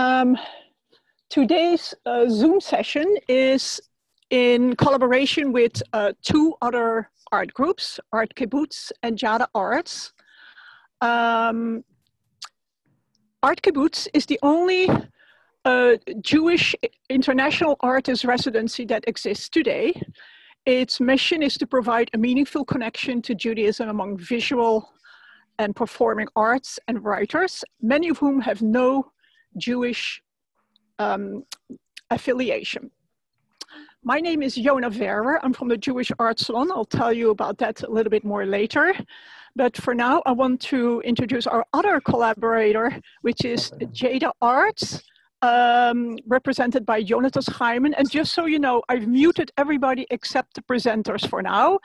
Um, today's uh, Zoom session is in collaboration with uh, two other art groups, Art Kibbutz and Jada Arts. Um, art Kibbutz is the only uh, Jewish international artist residency that exists today. Its mission is to provide a meaningful connection to Judaism among visual and performing arts and writers, many of whom have no Jewish um, affiliation. My name is Yona Verwer. I'm from the Jewish Art Salon. I'll tell you about that a little bit more later. But for now, I want to introduce our other collaborator, which is Jada Arts, um, represented by Jonathan Hyman. And just so you know, I've muted everybody except the presenters for now.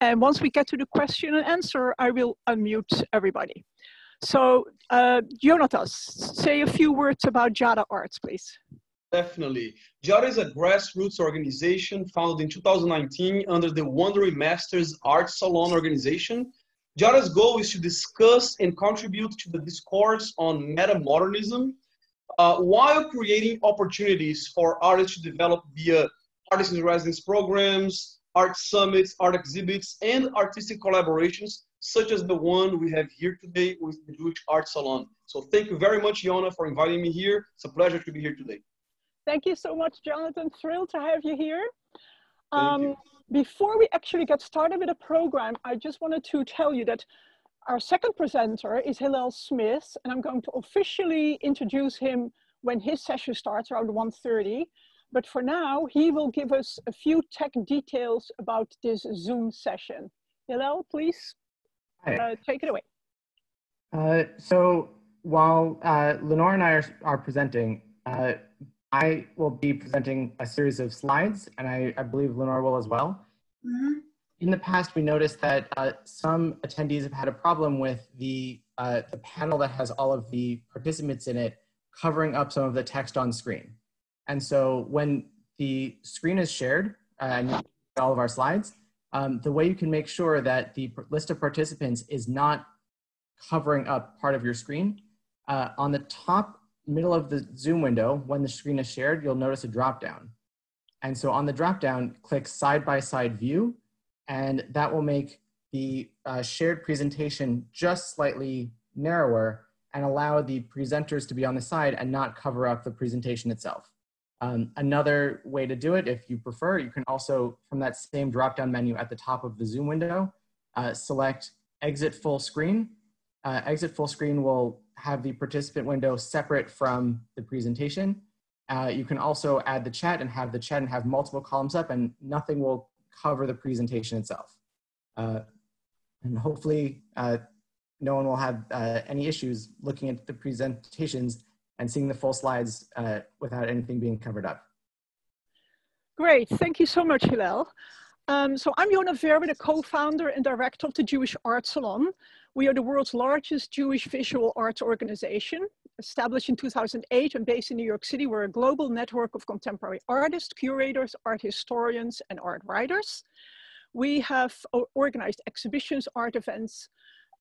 And once we get to the question and answer, I will unmute everybody. So, uh, Jonatas, say a few words about Jada Arts, please. Definitely. Jada is a grassroots organization founded in 2019 under the Wandering Masters Art Salon organization. Jada's goal is to discuss and contribute to the discourse on meta-modernism uh, while creating opportunities for artists to develop via artist in residence programs, art summits, art exhibits, and artistic collaborations such as the one we have here today with the Jewish Art Salon. So thank you very much, Yona, for inviting me here. It's a pleasure to be here today. Thank you so much, Jonathan. Thrilled to have you here. Um, you. Before we actually get started with the program, I just wanted to tell you that our second presenter is Hillel Smith, and I'm going to officially introduce him when his session starts around 1.30. But for now, he will give us a few tech details about this Zoom session. Hillel, please. Uh, take it away. Uh, so while uh, Lenore and I are, are presenting, uh, I will be presenting a series of slides, and I, I believe Lenore will as well. Mm -hmm. In the past, we noticed that uh, some attendees have had a problem with the, uh, the panel that has all of the participants in it covering up some of the text on screen. And so when the screen is shared, and all of our slides, um, the way you can make sure that the list of participants is not covering up part of your screen, uh, on the top middle of the Zoom window, when the screen is shared, you'll notice a drop down. And so on the drop down, click side by side view, and that will make the uh, shared presentation just slightly narrower and allow the presenters to be on the side and not cover up the presentation itself. Um, another way to do it, if you prefer, you can also, from that same drop-down menu at the top of the Zoom window, uh, select Exit Full Screen. Uh, exit Full Screen will have the participant window separate from the presentation. Uh, you can also add the chat and have the chat and have multiple columns up and nothing will cover the presentation itself. Uh, and hopefully uh, no one will have uh, any issues looking at the presentations and seeing the full slides uh, without anything being covered up. Great, thank you so much, Hillel. Um, so I'm Yona Verwer, the co-founder and director of the Jewish Art Salon. We are the world's largest Jewish visual arts organization. Established in 2008 and based in New York City, we're a global network of contemporary artists, curators, art historians, and art writers. We have organized exhibitions, art events,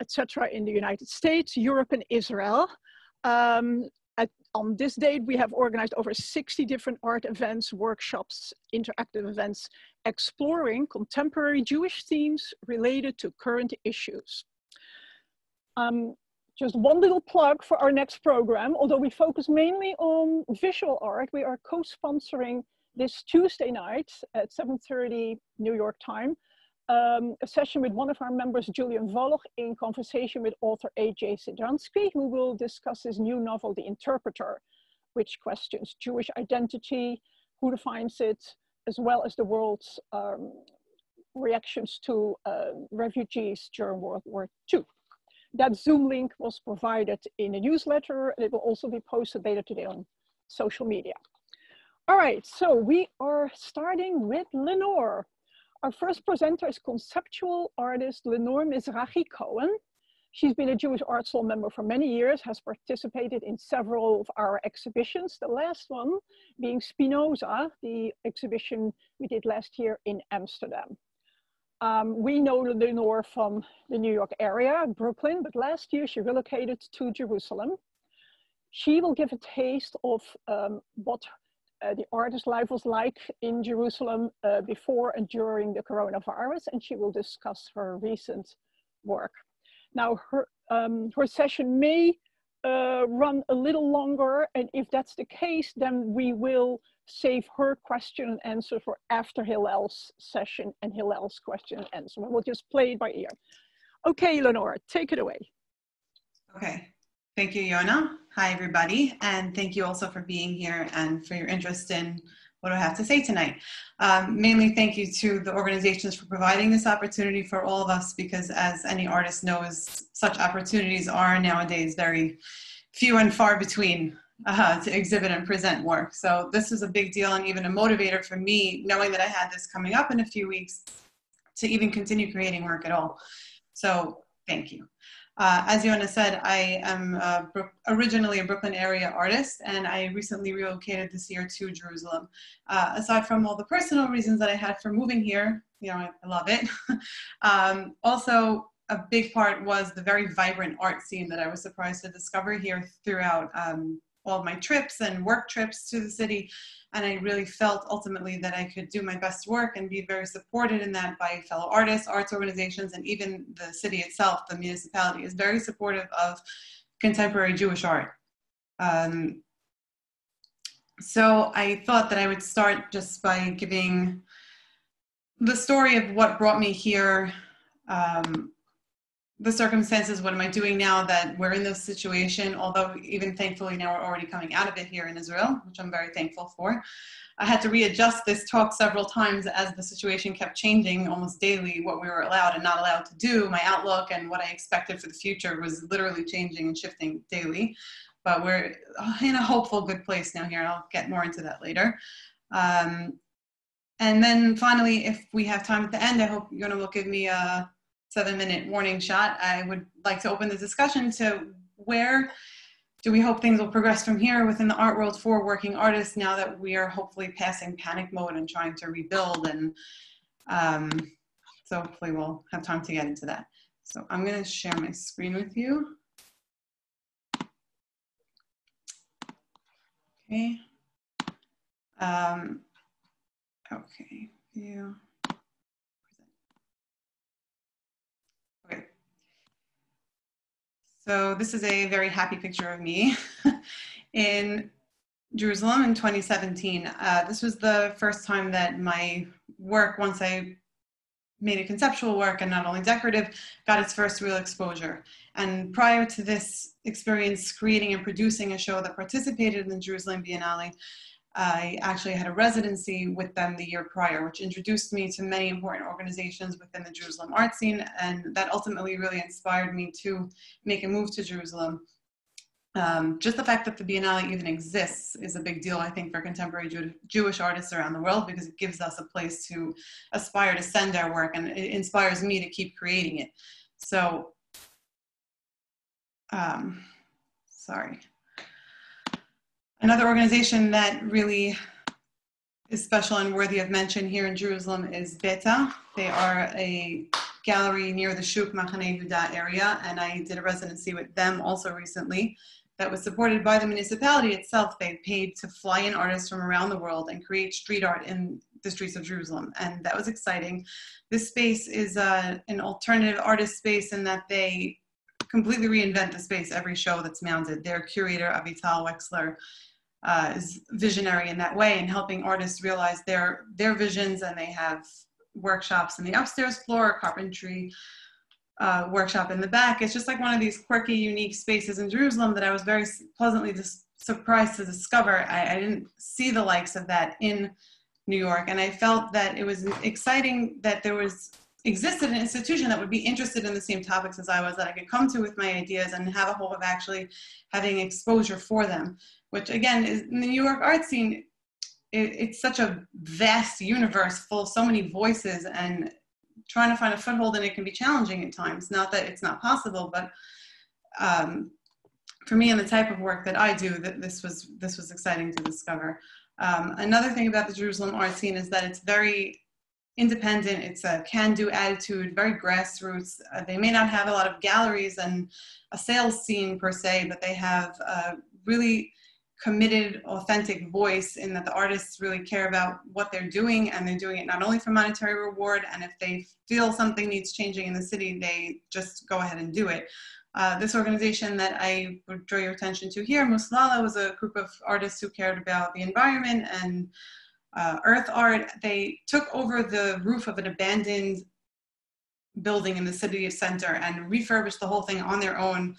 etc. in the United States, Europe, and Israel. Um, on this date, we have organized over 60 different art events, workshops, interactive events, exploring contemporary Jewish themes related to current issues. Um, just one little plug for our next program. Although we focus mainly on visual art, we are co-sponsoring this Tuesday night at 7.30 New York time, um, a session with one of our members, Julian Voloj, in conversation with author A.J. Sidransky, who will discuss his new novel, The Interpreter, which questions Jewish identity, who defines it, as well as the world's um, reactions to uh, refugees during World War II. That Zoom link was provided in a newsletter, and it will also be posted later today on social media. All right, so we are starting with Lenore. Our first presenter is conceptual artist Lenore Mizrachi Cohen. She's been a Jewish Art Salon member for many years, has participated in several of our exhibitions, the last one being Spinoza, the exhibition we did last year in Amsterdam. Um, we know Lenore from the New York area, Brooklyn, but last year she relocated to Jerusalem. She will give a taste of um, what the artist life was like in Jerusalem uh, before and during the coronavirus, and she will discuss her recent work. Now, her, um, her session may uh, run a little longer, and if that's the case, then we will save her question and answer for after Hillel's session and Hillel's question and answer. We'll just play it by ear. Okay, Lenore, take it away. Okay, thank you, Yona. Hi, everybody, and thank you also for being here and for your interest in what I have to say tonight. Um, mainly thank you to the organizations for providing this opportunity for all of us because as any artist knows, such opportunities are nowadays very few and far between uh, to exhibit and present work. So this is a big deal and even a motivator for me, knowing that I had this coming up in a few weeks, to even continue creating work at all. So thank you. Uh, as Yona said, I am uh, originally a Brooklyn area artist, and I recently relocated this year to Jerusalem. Uh, aside from all the personal reasons that I had for moving here, you know, I, I love it. um, also, a big part was the very vibrant art scene that I was surprised to discover here throughout um, all my trips and work trips to the city. And I really felt ultimately that I could do my best work and be very supported in that by fellow artists, arts organizations, and even the city itself, the municipality is very supportive of contemporary Jewish art. Um, so I thought that I would start just by giving the story of what brought me here um, the circumstances, what am I doing now that we're in this situation? Although, even thankfully, now we're already coming out of it here in Israel, which I'm very thankful for. I had to readjust this talk several times as the situation kept changing almost daily, what we were allowed and not allowed to do. My outlook and what I expected for the future was literally changing and shifting daily. But we're in a hopeful, good place now here. I'll get more into that later. Um, and then finally, if we have time at the end, I hope Yona will give me a seven minute warning shot, I would like to open the discussion to where do we hope things will progress from here within the art world for working artists now that we are hopefully passing panic mode and trying to rebuild and um, so hopefully we'll have time to get into that. So I'm gonna share my screen with you. Okay. Um, okay, view. So this is a very happy picture of me in Jerusalem in 2017. Uh, this was the first time that my work, once I made a conceptual work and not only decorative, got its first real exposure. And prior to this experience creating and producing a show that participated in the Jerusalem Biennale, I actually had a residency with them the year prior, which introduced me to many important organizations within the Jerusalem art scene. And that ultimately really inspired me to make a move to Jerusalem. Um, just the fact that the Biennale even exists is a big deal, I think, for contemporary Jew Jewish artists around the world because it gives us a place to aspire to send our work and it inspires me to keep creating it. So, um, sorry. Another organization that really is special and worthy of mention here in Jerusalem is Beta. They are a gallery near the Shuk Machane Yehuda area, and I did a residency with them also recently that was supported by the municipality itself. They paid to fly in artists from around the world and create street art in the streets of Jerusalem, and that was exciting. This space is uh, an alternative artist space in that they completely reinvent the space every show that's mounted. Their curator, Avital Wexler, uh, is visionary in that way and helping artists realize their their visions and they have workshops in the upstairs floor carpentry uh, workshop in the back it's just like one of these quirky unique spaces in jerusalem that i was very pleasantly dis- surprised to discover I, I didn't see the likes of that in new york and i felt that it was exciting that there was existed an institution that would be interested in the same topics as I was, that I could come to with my ideas and have a hope of actually having exposure for them, which again is in the New York art scene, it, it's such a vast universe full of so many voices and trying to find a foothold in it can be challenging at times. Not that it's not possible, but um, for me and the type of work that I do, that this was this was exciting to discover. Um, another thing about the Jerusalem art scene is that it's very independent. It's a can-do attitude, very grassroots. Uh, they may not have a lot of galleries and a sales scene per se, but they have a really committed, authentic voice in that the artists really care about what they're doing and they're doing it not only for monetary reward, and if they feel something needs changing in the city, they just go ahead and do it. Uh, this organization that I would draw your attention to here, Muslala, was a group of artists who cared about the environment and uh, earth art. They took over the roof of an abandoned building in the city center and refurbished the whole thing on their own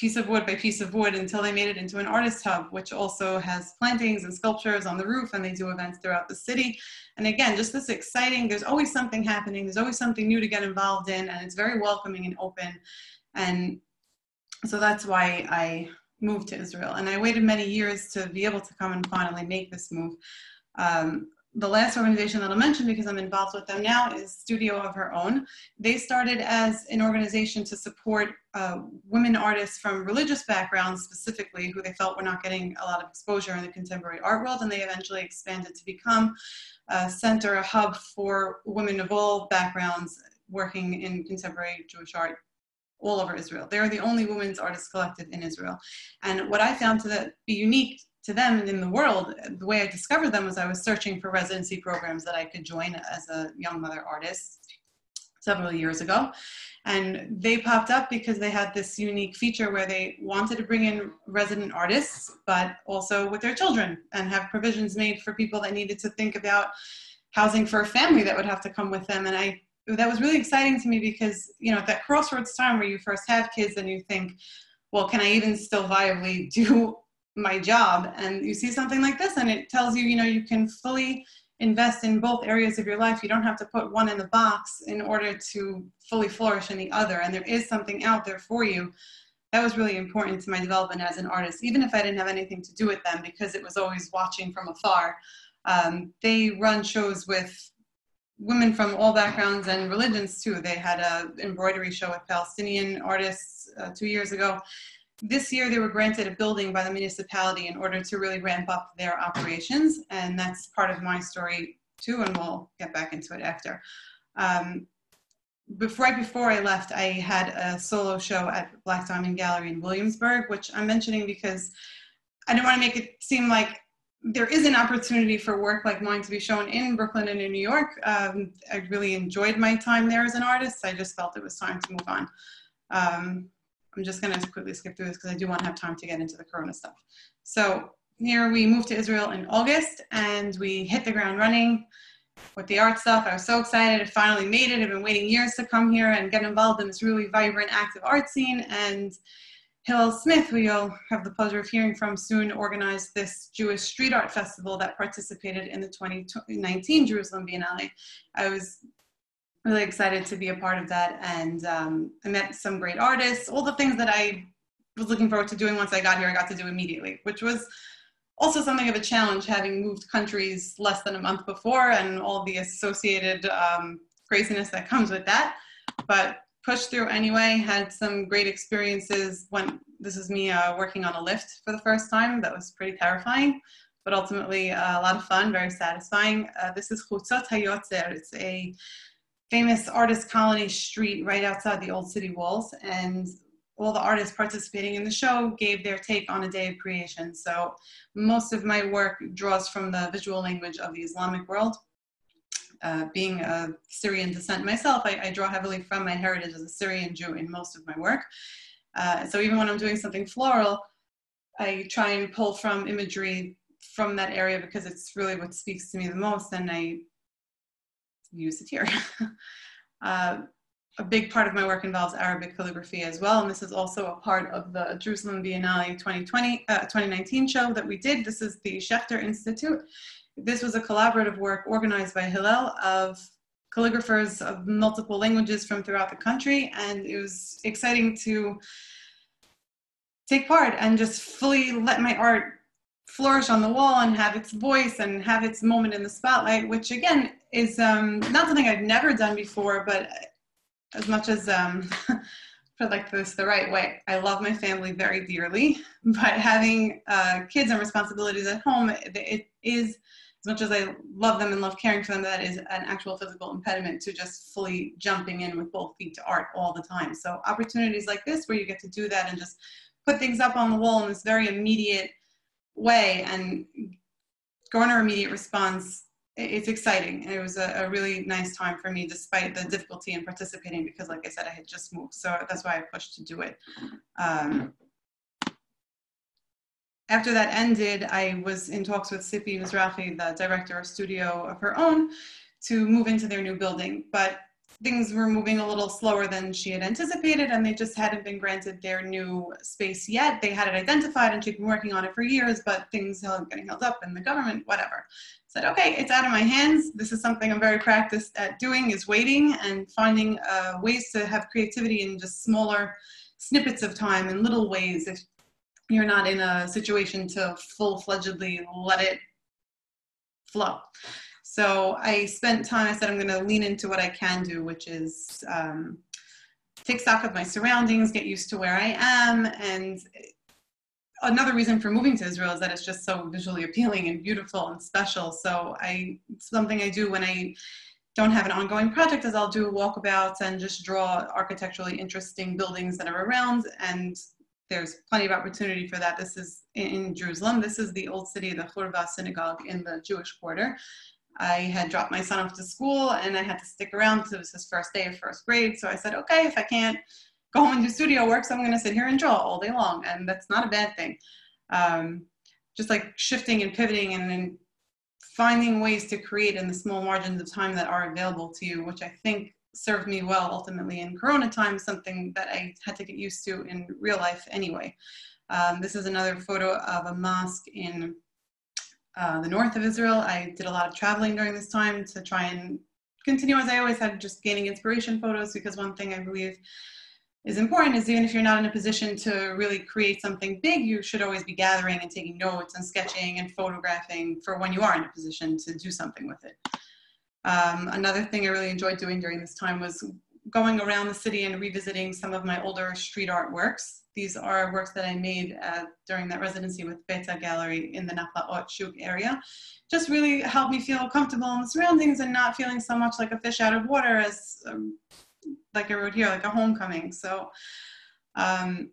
piece of wood by piece of wood until they made it into an artist hub, which also has plantings and sculptures on the roof, and they do events throughout the city. And again, just this exciting, there's always something happening, there's always something new to get involved in, and it's very welcoming and open. And so that's why I moved to Israel. And I waited many years to be able to come and finally make this move. Um, the last organization that I'll mention because I'm involved with them now is Studio of Her Own. They started as an organization to support uh, women artists from religious backgrounds specifically who they felt were not getting a lot of exposure in the contemporary art world and they eventually expanded to become a center, a hub for women of all backgrounds working in contemporary Jewish art all over Israel. They are the only women's artists collective in Israel. And what I found to be unique to them and in the world, the way I discovered them was I was searching for residency programs that I could join as a young mother artist several years ago. And they popped up because they had this unique feature where they wanted to bring in resident artists, but also with their children and have provisions made for people that needed to think about housing for a family that would have to come with them. And I that was really exciting to me because, you know, at that crossroads time where you first have kids and you think, well, can I even still viably do my job? And you see something like this and it tells you you know you can fully invest in both areas of your life. You don't have to put one in the box in order to fully flourish in the other. And there is something out there for you. That was really important to my development as an artist. Even if i didn't have anything to do with them because it was always watching from afar um, they run shows with women from all backgrounds and religions too they had an embroidery show with palestinian artists uh, two years ago this year, they were granted a building by the municipality in order to really ramp up their operations, and that's part of my story too, and we'll get back into it after. Um, before, right before I left, I had a solo show at Black Diamond Gallery in Williamsburg, which I'm mentioning because I didn't want to make it seem like there is an opportunity for work like mine to be shown in Brooklyn and in New York. Um, I really enjoyed my time there as an artist. I just felt it was time to move on. Um, I'm just going to quickly skip through this because I do want to have time to get into the Corona stuff. So here we moved to Israel in August and we hit the ground running with the art stuff. I was so excited. I finally made it. I've been waiting years to come here and get involved in this really vibrant, active art scene. And Hillel Smith, who you'll have the pleasure of hearing from soon, organized this Jewish street art festival that participated in the 2019 Jerusalem Biennale. I was really excited to be a part of that. And um, I met some great artists, all the things that I was looking forward to doing once I got here, I got to do immediately, which was also something of a challenge having moved countries less than a month before and all the associated um, craziness that comes with that. But pushed through anyway, had some great experiences when this is me uh, working on a lift for the first time. That was pretty terrifying, but ultimately uh, a lot of fun, very satisfying. Uh, this is Chutzot HaYotzer. It's a famous artist colony street right outside the old city walls and all the artists participating in the show gave their take on a day of creation. So most of my work draws from the visual language of the Islamic world. Uh, being a Syrian descent myself, I, I, draw heavily from my heritage as a Syrian Jew in most of my work. Uh, so even when I'm doing something floral, I try and pull from imagery from that area because it's really what speaks to me the most and I use it here. uh, a big part of my work involves Arabic calligraphy as well, and this is also a part of the Jerusalem Biennale 2020, uh, 2019 show that we did. This is the Schechter Institute. This was a collaborative work organized by Hillel of calligraphers of multiple languages from throughout the country, and it was exciting to take part and just fully let my art flourish on the wall and have its voice and have its moment in the spotlight, which again is um, not something I've never done before, but as much as um, put like this the right way, I love my family very dearly, but having uh, kids and responsibilities at home, it, it is as much as I love them and love caring for them, that is an actual physical impediment to just fully jumping in with both feet to art all the time. So opportunities like this where you get to do that and just put things up on the wall in this very immediate way and garner immediate response it's exciting. And it was a, a, really nice time for me despite the difficulty in participating because like i said i had just moved. So that's why i pushed to do it. Um, after that ended i was in talks with sippy mizrahi the director of studio of her own to move into their new building. But things were moving a little slower than she had anticipated and they just hadn't been granted their new space yet. They had it identified and she'd been working on it for years but things held, getting held up in the government whatever. Said okay it's out of my hands. This is something i'm very practiced at doing is waiting and finding uh, ways to have creativity in just smaller snippets of time in little ways if you're not in a situation to full-fledgedly let it flow so I spent time, I said, I'm going to lean into what I can do, which is um, take stock of my surroundings, get used to where I am. And another reason for moving to Israel is that it's just so visually appealing and beautiful and special. So I, something I do when I don't have an ongoing project is I'll do walkabouts and just draw architecturally interesting buildings that are around. And there's plenty of opportunity for that. This is in Jerusalem. This is the old city, the Hurva synagogue in the Jewish quarter. I had dropped my son off to school and I had to stick around because it was his first day of first grade. So I said, okay, if I can't go home and do studio work, so I'm going to sit here and draw all day long. And that's not a bad thing. Um, just like shifting and pivoting and then finding ways to create in the small margins of time that are available to you, which I think served me well ultimately in Corona times, something that I had to get used to in real life anyway. Um, this is another photo of a mosque in uh, the north of Israel. I did a lot of traveling during this time to try and continue as I always had, just gaining inspiration photos because one thing I believe is important is even if you're not in a position to really create something big, you should always be gathering and taking notes and sketching and photographing for when you are in a position to do something with it. Um, another thing I really enjoyed doing during this time was going around the city and revisiting some of my older street art works. These are works that I made uh, during that residency with Beta Gallery in the Nachlaot Shuk area. Just really helped me feel comfortable in the surroundings and not feeling so much like a fish out of water as um, like I wrote here, like a homecoming. So um,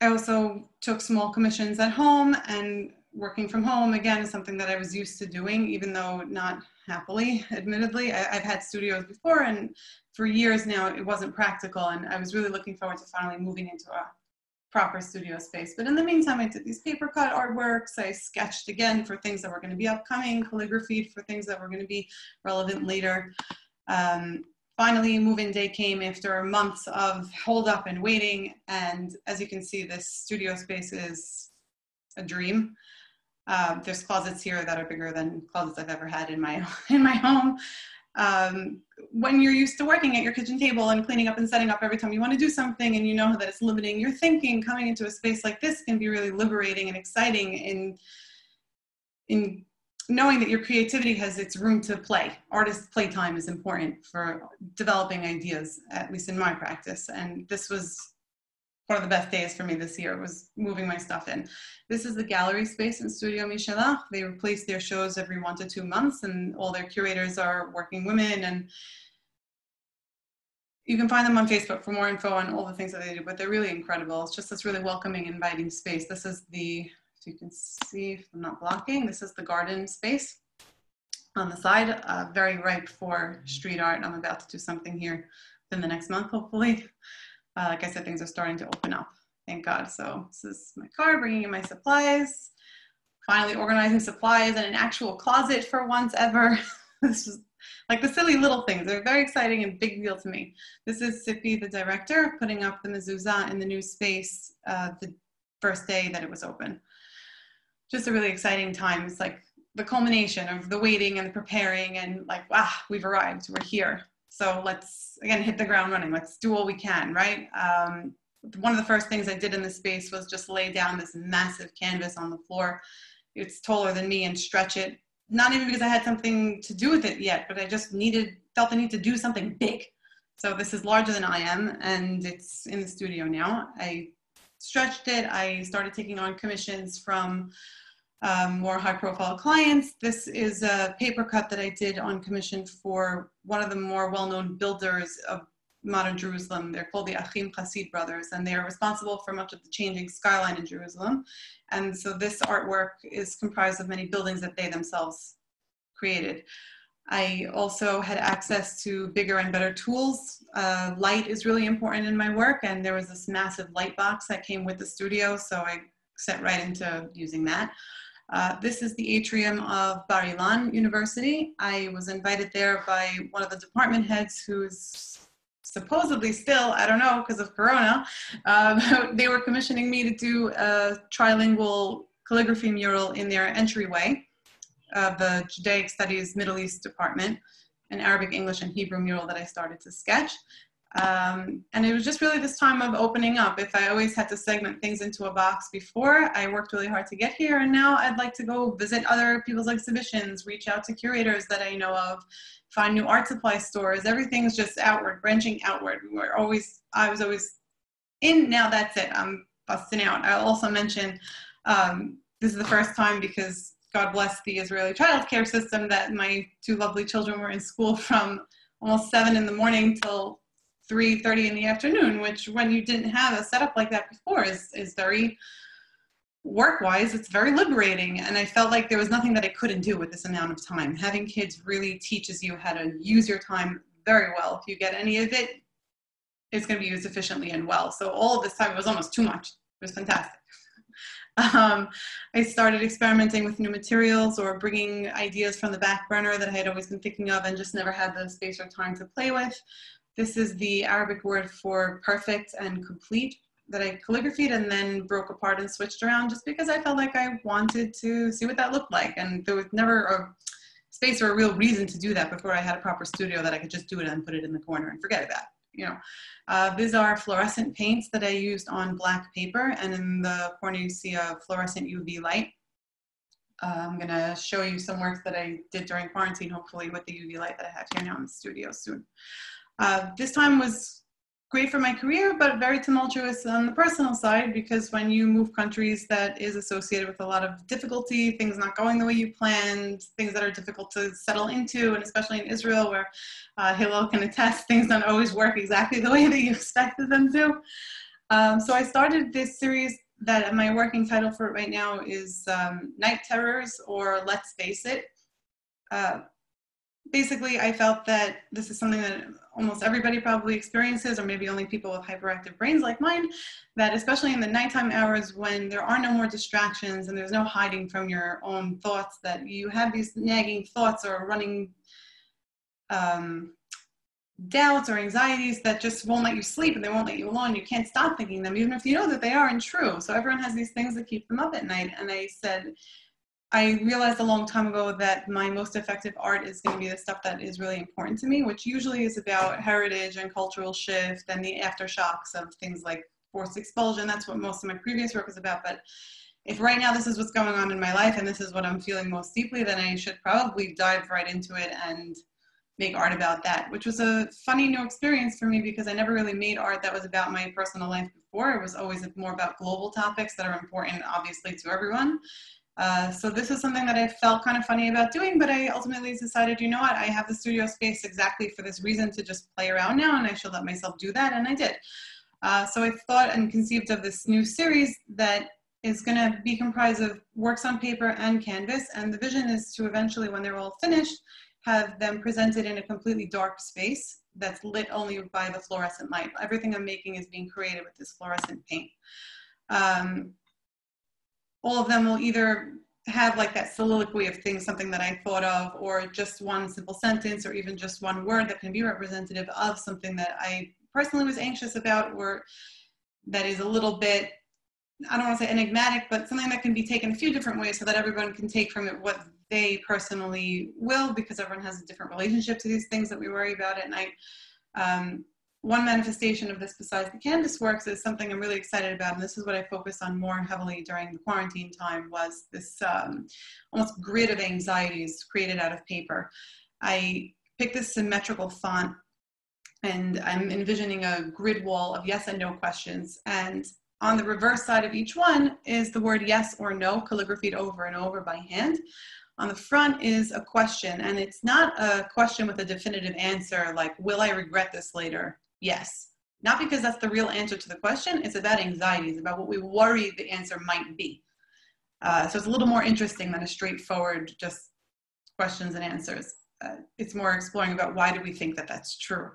I also took small commissions at home and working from home again is something that I was used to doing, even though not happily, admittedly. I, have had studios before, and for years now, it wasn't practical. And I was really looking forward to finally moving into a proper studio space. But in the meantime, I did these paper cut artworks. I sketched again for things that were going to be upcoming, calligraphy for things that were going to be relevant later. Um, finally, move-in day came after months of hold up and waiting. And as you can see, this studio space is a dream. Um, there's closets here that are bigger than closets I've ever had in my in my home. Um, when you're used to working at your kitchen table and cleaning up and setting up every time you want to do something and you know that it's limiting your thinking, coming into a space like this can be really liberating and exciting in in knowing that your creativity has its room to play. Artist playtime is important for developing ideas, at least in my practice. And this was one of the best days for me this year was moving my stuff in. This is the gallery space in Studio Michelin. They replace their shows every one to two months and all their curators are working women and you can find them on Facebook for more info on all the things that they do, but they're really incredible. It's just this really welcoming, inviting space. This is the, if you can see, if I'm not blocking, this is the garden space on the side, uh, very ripe for street art. I'm about to do something here in the next month, hopefully uh, like I said, things are starting to open up. Thank God. So this is my car, bringing in my supplies. Finally organizing supplies in an actual closet for once ever. this is like the silly little things. They're very exciting and big deal to me. This is Sippy, the director, putting up the mezuzah in the new space uh, the first day that it was open. Just a really exciting time. It's like the culmination of the waiting and the preparing and like, wow, we've arrived, we're here. So let's, again, hit the ground running. Let's do all we can, right? Um, one of the first things I did in this space was just lay down this massive canvas on the floor. It's taller than me and stretch it. Not even because I had something to do with it yet, but I just needed, felt the need to do something big. So this is larger than I am and it's in the studio now. I stretched it. I started taking on commissions from um, more high profile clients. This is a paper cut that I did on commission for one of the more well-known builders of modern Jerusalem. They're called the Achim Chassid brothers, and they are responsible for much of the changing skyline in Jerusalem. And so this artwork is comprised of many buildings that they themselves created. I also had access to bigger and better tools. Uh, light is really important in my work, and there was this massive light box that came with the studio, so I set right into using that. Uh, this is the atrium of Bar Ilan University. I was invited there by one of the department heads who's supposedly still, I don't know, because of Corona, um, they were commissioning me to do a trilingual calligraphy mural in their entryway of the Judaic Studies Middle East Department, an Arabic, English, and Hebrew mural that I started to sketch. Um, and it was just really this time of opening up. If I always had to segment things into a box before, I worked really hard to get here. And now I'd like to go visit other people's exhibitions, reach out to curators that I know of, find new art supply stores. Everything's just outward, branching outward. We're always, I was always in, now that's it. I'm busting out. I'll also mention um, this is the first time because God bless the Israeli child care system that my two lovely children were in school from almost seven in the morning till 3.30 in the afternoon, which when you didn't have a setup like that before is, is very, work-wise, it's very liberating. And I felt like there was nothing that I couldn't do with this amount of time. Having kids really teaches you how to use your time very well. If you get any of it, it's going to be used efficiently and well. So all of this time it was almost too much. It was fantastic. Um, I started experimenting with new materials or bringing ideas from the back burner that I had always been thinking of and just never had the space or time to play with. This is the Arabic word for perfect and complete that I calligraphied and then broke apart and switched around just because I felt like I wanted to see what that looked like. And there was never a space or a real reason to do that before I had a proper studio that I could just do it and put it in the corner and forget about. You know, uh, these are fluorescent paints that I used on black paper, and in the corner you see a fluorescent UV light. Uh, I'm gonna show you some work that I did during quarantine, hopefully with the UV light that I have here now in the studio soon. Uh, this time was great for my career, but very tumultuous on the personal side because when you move countries, that is associated with a lot of difficulty, things not going the way you planned, things that are difficult to settle into, and especially in Israel, where uh, Hillel can attest, things don't always work exactly the way that you expected them to. Um, so I started this series that my working title for it right now is um, Night Terrors or Let's Face It. Uh, basically, I felt that this is something that almost everybody probably experiences, or maybe only people with hyperactive brains like mine, that especially in the nighttime hours when there are no more distractions and there's no hiding from your own thoughts, that you have these nagging thoughts or running um, doubts or anxieties that just won't let you sleep and they won't let you alone. You can't stop thinking them, even if you know that they aren't true. So everyone has these things that keep them up at night. And I said, I realized a long time ago that my most effective art is going to be the stuff that is really important to me, which usually is about heritage and cultural shift and the aftershocks of things like forced expulsion. That's what most of my previous work was about. But if right now this is what's going on in my life and this is what I'm feeling most deeply, then I should probably dive right into it and make art about that, which was a funny new experience for me because I never really made art that was about my personal life before. It was always more about global topics that are important, obviously, to everyone. Uh, so this is something that I felt kind of funny about doing, but I ultimately decided, you know what, I have the studio space exactly for this reason to just play around now, and I should let myself do that, and I did. Uh, so I thought and conceived of this new series that is going to be comprised of works on paper and canvas, and the vision is to eventually, when they're all finished, have them presented in a completely dark space that's lit only by the fluorescent light. Everything I'm making is being created with this fluorescent paint. Um, all of them will either have like that soliloquy of things, something that I thought of, or just one simple sentence, or even just one word that can be representative of something that I personally was anxious about, or that is a little bit, I don't want to say enigmatic, but something that can be taken a few different ways so that everyone can take from it what they personally will, because everyone has a different relationship to these things that we worry about at night. Um, one manifestation of this besides the canvas works is something I'm really excited about, and this is what I focused on more heavily during the quarantine time, was this um, almost grid of anxieties created out of paper. I picked this symmetrical font, and I'm envisioning a grid wall of yes and no questions, and on the reverse side of each one is the word yes or no calligraphied over and over by hand. On the front is a question, and it's not a question with a definitive answer like, will I regret this later? Yes. Not because that's the real answer to the question, it's about anxiety, it's about what we worry the answer might be. Uh, so it's a little more interesting than a straightforward just questions and answers. Uh, it's more exploring about why do we think that that's true.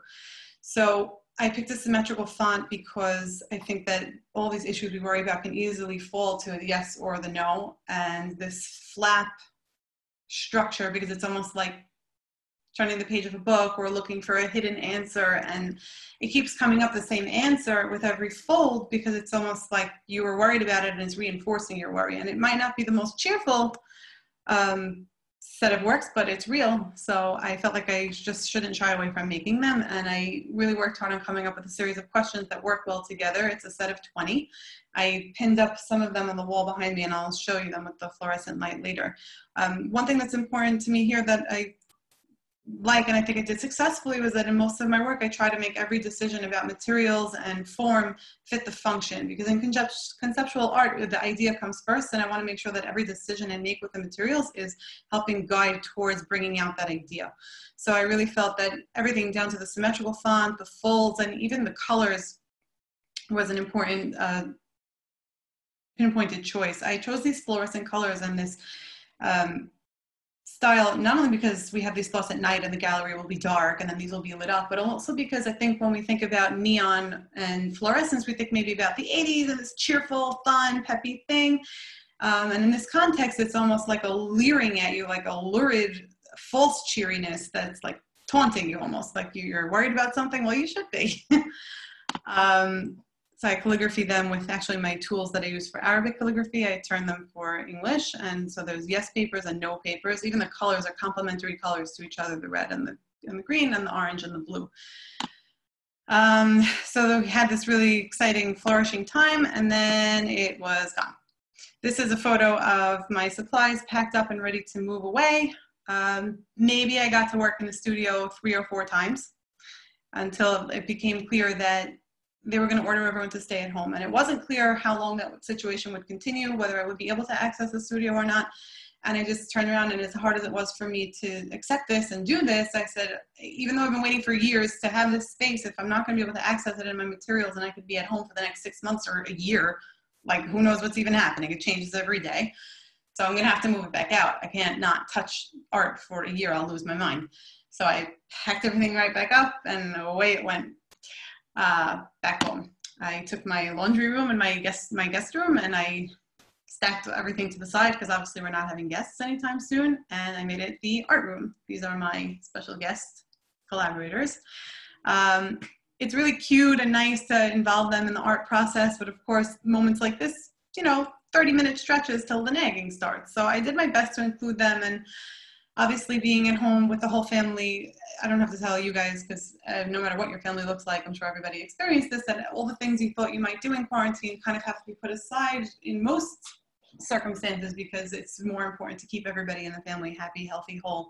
So I picked a symmetrical font because I think that all these issues we worry about can easily fall to the yes or the no. And this flap structure, because it's almost like turning the page of a book or looking for a hidden answer and it keeps coming up the same answer with every fold because it's almost like you were worried about it and it's reinforcing your worry. And it might not be the most cheerful um, set of works but it's real. So i felt like i just shouldn't shy away from making them. And i really worked hard on coming up with a series of questions that work well together. It's a set of 20 i pinned up some of them on the wall behind me and i'll show you them with the fluorescent light later. Um, one thing that's important to me here that i like, and I think I did successfully, was that in most of my work, I try to make every decision about materials and form fit the function. Because in conceptual art, the idea comes first, and I want to make sure that every decision I make with the materials is helping guide towards bringing out that idea. So I really felt that everything down to the symmetrical font, the folds, and even the colors was an important uh, pinpointed choice. I chose these fluorescent colors and this um, style, not only because we have these spots at night and the gallery will be dark and then these will be lit up, but also because I think when we think about neon and fluorescence, we think maybe about the 80s and this cheerful, fun, peppy thing. Um, and in this context, it's almost like a leering at you, like a lurid, false cheeriness that's like taunting you almost, like you're worried about something. Well, you should be. um, so I calligraphy them with actually my tools that I use for Arabic calligraphy. I turn them for English. And so there's yes papers and no papers. Even the colors are complementary colors to each other, the red and the, and the green and the orange and the blue. Um, so we had this really exciting flourishing time and then it was gone. This is a photo of my supplies packed up and ready to move away. Um, maybe I got to work in the studio three or four times until it became clear that they were going to order everyone to stay at home. And it wasn't clear how long that situation would continue, whether I would be able to access the studio or not. And I just turned around and as hard as it was for me to accept this and do this, I said, even though I've been waiting for years to have this space, if I'm not going to be able to access it in my materials and I could be at home for the next six months or a year, like who knows what's even happening? It changes every day. So I'm going to have to move it back out. I can't not touch art for a year. I'll lose my mind. So I packed everything right back up and away it went uh, back home. I took my laundry room and my guest my guest room and I stacked everything to the side because obviously we're not having guests anytime soon and I made it the art room. These are my special guest collaborators. Um, it's really cute and nice to involve them in the art process, but of course moments like this, you know, 30 minute stretches till the nagging starts. So I did my best to include them and obviously being at home with the whole family i don't have to tell you guys because uh, no matter what your family looks like i'm sure everybody experienced this that all the things you thought you might do in quarantine kind of have to be put aside in most circumstances because it's more important to keep everybody in the family happy healthy whole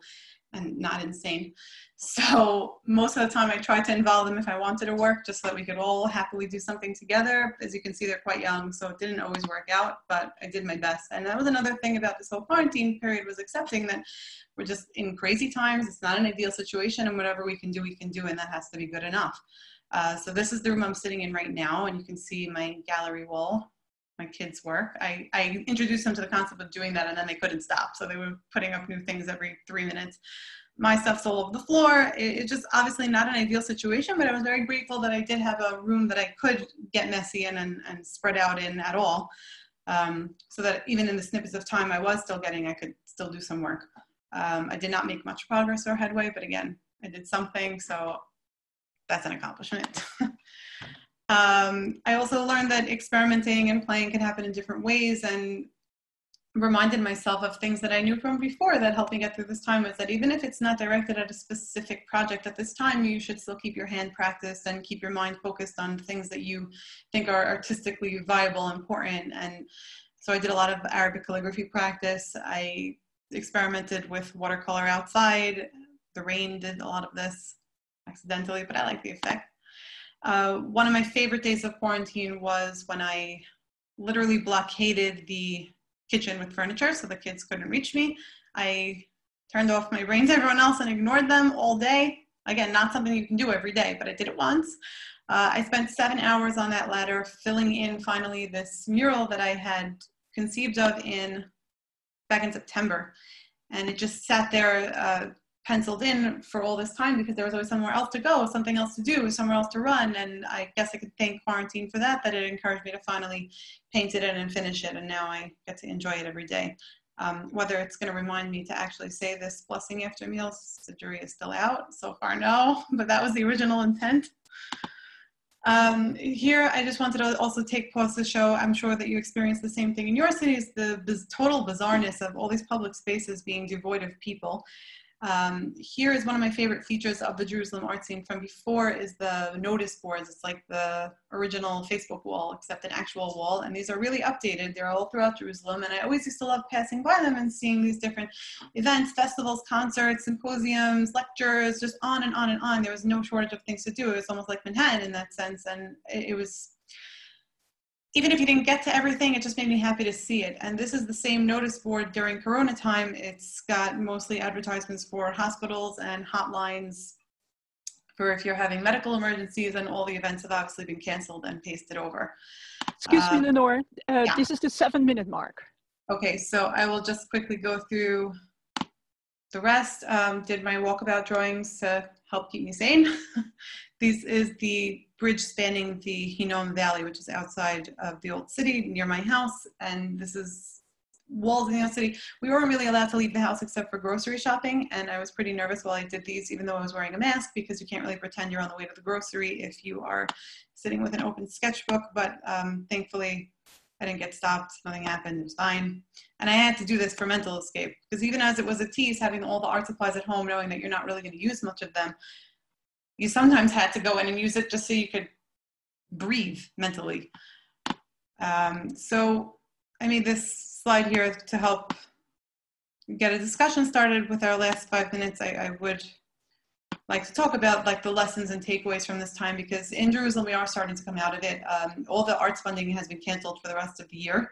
and not insane. So most of the time I tried to involve them if I wanted to work just so that we could all happily do something together. As you can see, they're quite young, so it didn't always work out, but I did my best. And that was another thing about this whole quarantine period was accepting that we're just in crazy times. It's not an ideal situation and whatever we can do, we can do, and that has to be good enough. Uh, so this is the room I'm sitting in right now, and you can see my gallery wall my kids' work. I, I introduced them to the concept of doing that and then they couldn't stop. So they were putting up new things every three minutes. My stuff's all over the floor. It, it's just obviously not an ideal situation, but I was very grateful that I did have a room that I could get messy in and, and spread out in at all. Um, so that even in the snippets of time I was still getting, I could still do some work. Um, I did not make much progress or headway, but again, I did something, so that's an accomplishment. Um, I also learned that experimenting and playing can happen in different ways and reminded myself of things that I knew from before that helped me get through this time was that even if it's not directed at a specific project at this time, you should still keep your hand practiced and keep your mind focused on things that you think are artistically viable, important. And so I did a lot of Arabic calligraphy practice. I experimented with watercolor outside. The rain did a lot of this accidentally, but I like the effect. Uh, one of my favorite days of quarantine was when I literally blockaded the kitchen with furniture so the kids couldn't reach me. I turned off my brain to everyone else and ignored them all day. Again, not something you can do every day, but I did it once. Uh, I spent seven hours on that ladder filling in finally this mural that I had conceived of in back in September. And it just sat there uh, penciled in for all this time because there was always somewhere else to go, something else to do, somewhere else to run. And I guess I could thank quarantine for that, that it encouraged me to finally paint it in and finish it. And now I get to enjoy it every day. Um, whether it's going to remind me to actually say this blessing after meals, the jury is still out. So far, no, but that was the original intent. Um, here, I just wanted to also take pause to show, I'm sure that you experience the same thing in your cities, the total bizarreness of all these public spaces being devoid of people. Um, here is one of my favorite features of the Jerusalem art scene from before is the notice boards. It's like the original Facebook wall, except an actual wall. And these are really updated. They're all throughout Jerusalem. And I always used to love passing by them and seeing these different events, festivals, concerts, symposiums, lectures, just on and on and on. There was no shortage of things to do. It was almost like Manhattan in that sense. And it was even if you didn't get to everything, it just made me happy to see it. And this is the same notice board during Corona time. It's got mostly advertisements for hospitals and hotlines for if you're having medical emergencies and all the events have obviously been canceled and pasted over. Excuse uh, me, Lenore. Uh, yeah. This is the seven minute mark. Okay, so I will just quickly go through the rest. Um, did my walkabout drawings to help keep me sane. this is the bridge spanning the Hinnom Valley, which is outside of the old city near my house. And this is walls in the old city. We weren't really allowed to leave the house except for grocery shopping. And I was pretty nervous while I did these, even though I was wearing a mask, because you can't really pretend you're on the way to the grocery if you are sitting with an open sketchbook. But um, thankfully, I didn't get stopped. Nothing happened. It was fine. And I had to do this for mental escape because even as it was a tease, having all the art supplies at home, knowing that you're not really going to use much of them, you sometimes had to go in and use it just so you could breathe mentally. Um, so I made this slide here to help get a discussion started with our last five minutes. I, I would like to talk about like the lessons and takeaways from this time because in Jerusalem we are starting to come out of it. Um, all the arts funding has been canceled for the rest of the year,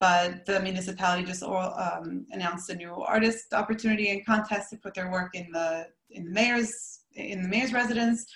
but the municipality just all, um, announced a new artist opportunity and contest to put their work in the in the mayor's in the mayor's residence.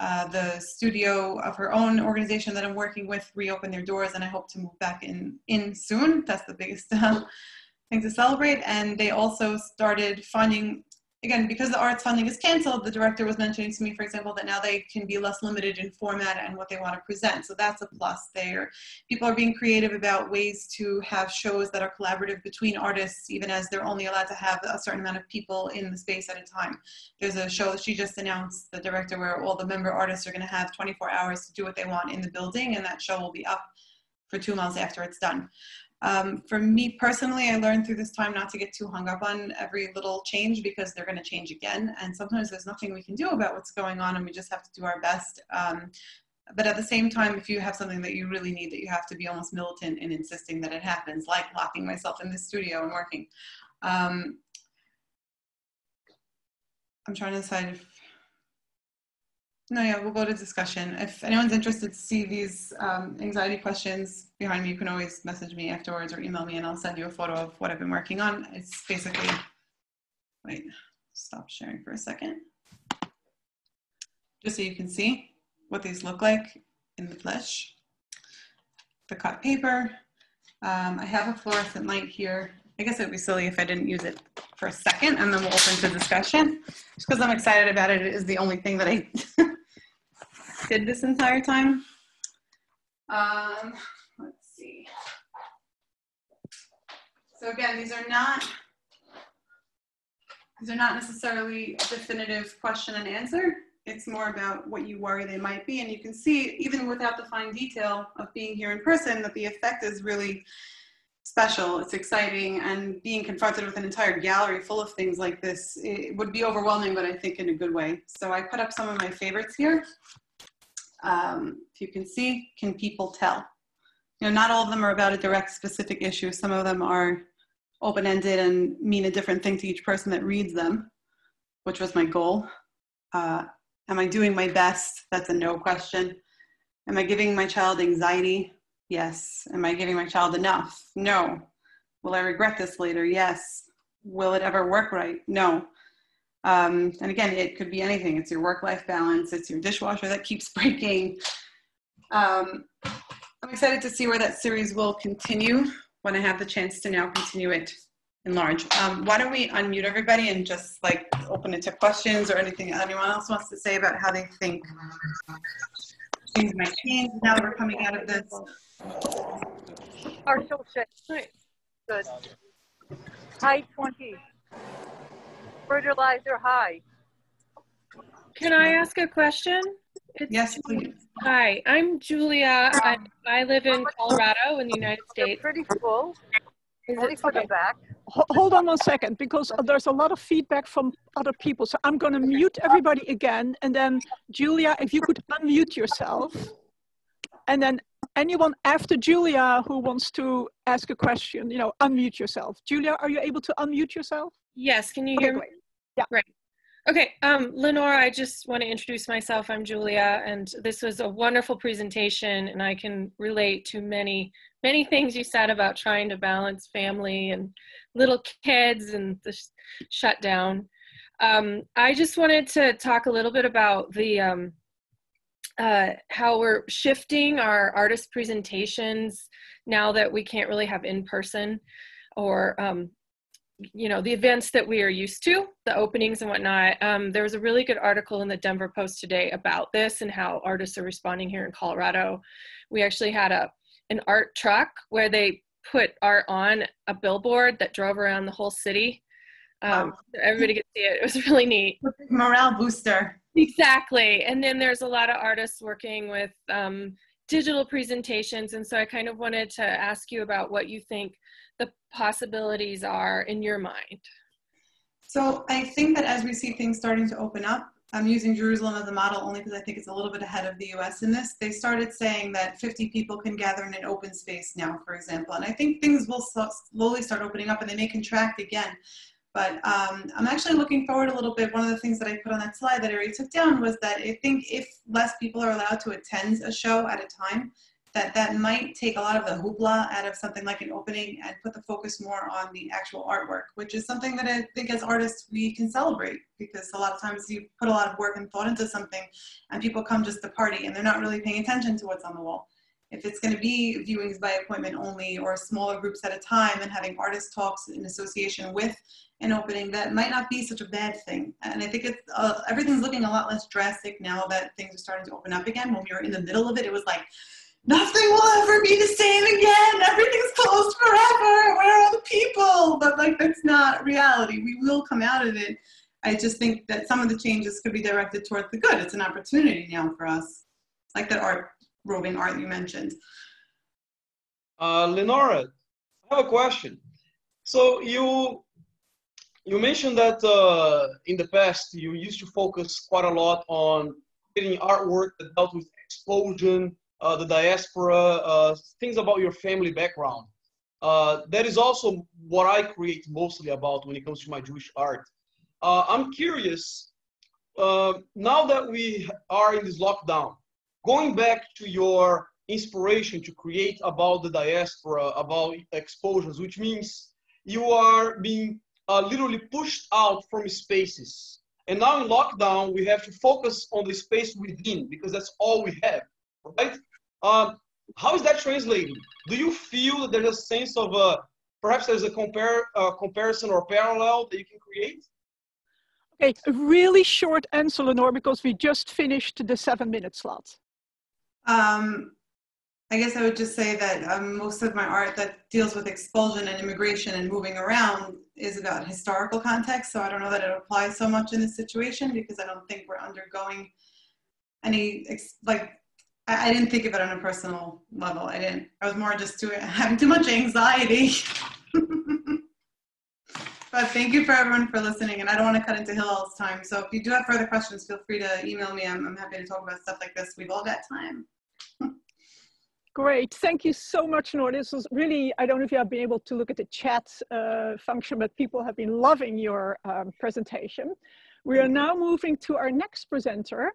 Uh, the studio of her own organization that I'm working with reopened their doors, and I hope to move back in in soon. That's the biggest uh, thing to celebrate. And they also started finding again, because the arts funding is canceled, the director was mentioning to me, for example, that now they can be less limited in format and what they want to present. So that's a plus there. People are being creative about ways to have shows that are collaborative between artists, even as they're only allowed to have a certain amount of people in the space at a time. There's a show that she just announced, the director, where all the member artists are going to have 24 hours to do what they want in the building, and that show will be up for two months after it's done. Um, for me personally, I learned through this time not to get too hung up on every little change because they're going to change again. And sometimes there's nothing we can do about what's going on and we just have to do our best. Um, but at the same time, if you have something that you really need, that you have to be almost militant in insisting that it happens, like locking myself in the studio and working. Um, I'm trying to decide if no, yeah, we'll go to discussion. If anyone's interested to see these um, anxiety questions behind me, you can always message me afterwards or email me and I'll send you a photo of what I've been working on. It's basically, wait, stop sharing for a second. Just so you can see what these look like in the flesh. The cut paper. Um, I have a fluorescent light here. I guess it would be silly if I didn't use it for a second and then we'll open to discussion. Just because I'm excited about it, it is the only thing that I did this entire time. Um, let's see. So again, these are not these are not necessarily a definitive question and answer. It's more about what you worry they might be. And you can see, even without the fine detail of being here in person, that the effect is really special. It's exciting. And being confronted with an entire gallery full of things like this, it would be overwhelming, but I think in a good way. So I put up some of my favorites here um, if you can see, can people tell? You know, not all of them are about a direct specific issue. Some of them are open-ended and mean a different thing to each person that reads them, which was my goal. Uh, am I doing my best? That's a no question. Am I giving my child anxiety? Yes. Am I giving my child enough? No. Will I regret this later? Yes. Will it ever work right? No. Um, and again, it could be anything. It's your work-life balance. It's your dishwasher that keeps breaking. Um, I'm excited to see where that series will continue when I have the chance to now continue it in large. Um, why don't we unmute everybody and just like open it to questions or anything anyone else wants to say about how they think things might change now that we're coming out of this. Partial check. Good. High 20. Fertilizer high. Can I ask a question? It's yes, please. Hi, I'm Julia. I, I live in Colorado in the United States. You're pretty full. Is it coming back? Hold on one second, because there's a lot of feedback from other people. So I'm going to mute everybody again. And then, Julia, if you could unmute yourself. And then anyone after Julia who wants to ask a question, you know, unmute yourself. Julia, are you able to unmute yourself? Yes, can you Okay, hear me? great. Yeah. Great. Okay, um, Lenore, I just want to introduce myself. I'm Julia, and this was a wonderful presentation, and I can relate to many, many things you said about trying to balance family and little kids and the sh- shutdown. Um, I just wanted to talk a little bit about the um, uh, how we're shifting our artist presentations now that we can't really have in person or um, you know the events that we are used to the openings and whatnot. Um, there was a really good article in the denver post today about this and how artists are responding here in colorado. We actually had a an art truck where they put art on a billboard that drove around the whole city um, so everybody could see it it was really neat Morale booster. Exactly. And then there's a lot of artists working with um, digital presentations. And so I kind of wanted to ask you about what you think the possibilities are in your mind. So I think that as we see things starting to open up, I'm using Jerusalem as a model only because I think it's a little bit ahead of the US in this. They started saying that 50 people can gather in an open space now, for example. And I think things will slowly start opening up and they may contract again. But um, I'm actually looking forward a little bit. One of the things that I put on that slide that I already took down was that I think if less people are allowed to attend a show at a time, that that might take a lot of the hoopla out of something like an opening and put the focus more on the actual artwork, which is something that I think as artists we can celebrate because a lot of times you put a lot of work and thought into something and people come just to party and they're not really paying attention to what's on the wall. If it's going to be viewings by appointment only or smaller groups at a time and having artist talks in association with an opening, that might not be such a bad thing. And I think it's uh, everything's looking a lot less drastic now that things are starting to open up again. When we were in the middle of it, it was like nothing will ever be the same again. Everything's closed forever. Where are all the people? But like that's not reality. We will come out of it. I just think that some of the changes could be directed towards the good. It's an opportunity now for us, like that art, roving art you mentioned. Uh, Lenora, I have a question. So you you mentioned that uh, in the past you used to focus quite a lot on creating artwork that dealt with explosion, uh, the diaspora, uh, things about your family background. Uh, that is also what I create mostly about when it comes to my Jewish art. Uh, I'm curious, uh, now that we are in this lockdown, going back to your inspiration to create about the diaspora, about explosions, which means you are being uh, literally pushed out from spaces. And now in lockdown, we have to focus on the space within because that's all we have, right? Um, how is that translating? Do you feel that there's a sense of uh, perhaps there's a compare, uh, comparison or parallel that you can create? Okay, a really short answer, Lenore, because we just finished the seven minute slot. Um, I guess I would just say that um, most of my art that deals with expulsion and immigration and moving around is about historical context. So I don't know that it applies so much in this situation because I don't think we're undergoing any like I, I didn't think of it on a personal level. I didn't. I was more just too having too much anxiety. but thank you for everyone for listening. And I don't want to cut into Hillel's time. So if you do have further questions, feel free to email me. I'm, I'm happy to talk about stuff like this. We've all got time. Great, thank you so much, Nor. This was really, I don't know if you have been able to look at the chat uh, function, but people have been loving your um, presentation. We are now moving to our next presenter.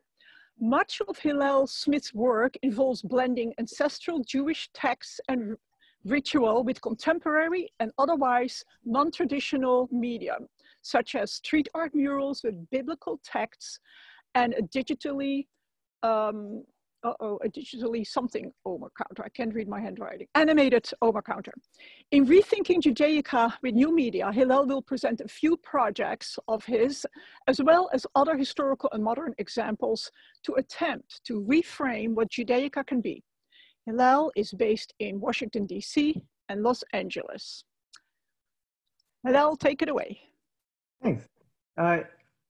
Much of Hillel Smith's work involves blending ancestral Jewish texts and ritual with contemporary and otherwise non-traditional media. such as street art murals with biblical texts and a digitally um, uh-oh, a digitally something Omer counter. I can't read my handwriting. Animated Omer counter. In Rethinking Judaica with new media, Hillel will present a few projects of his, as well as other historical and modern examples to attempt to reframe what Judaica can be. Hillel is based in Washington, D.C. and Los Angeles. Hillel, take it away. Thanks. Uh,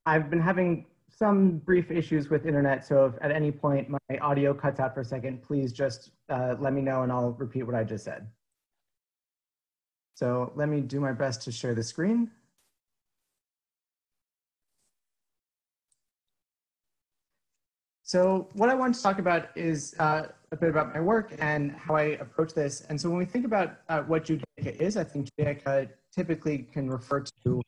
I've been having some brief issues with internet, so if at any point my audio cuts out for a second, please just uh, let me know and I'll repeat what I just said. So let me do my best to share the screen. So what I want to talk about is uh, a bit about my work and how I approach this. And so when we think about uh, what Judaica is, I think Judaica typically can refer to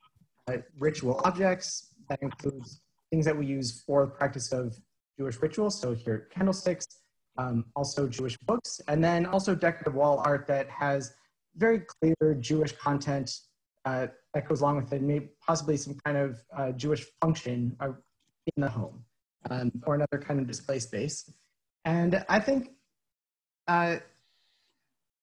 uh, ritual objects. That includes things that we use for the practice of Jewish rituals. So here, candlesticks, um, also Jewish books, and then also decorative wall art that has very clear Jewish content uh, that goes along with it, maybe possibly some kind of uh, Jewish function uh, in the home um, or another kind of display space. And I think uh,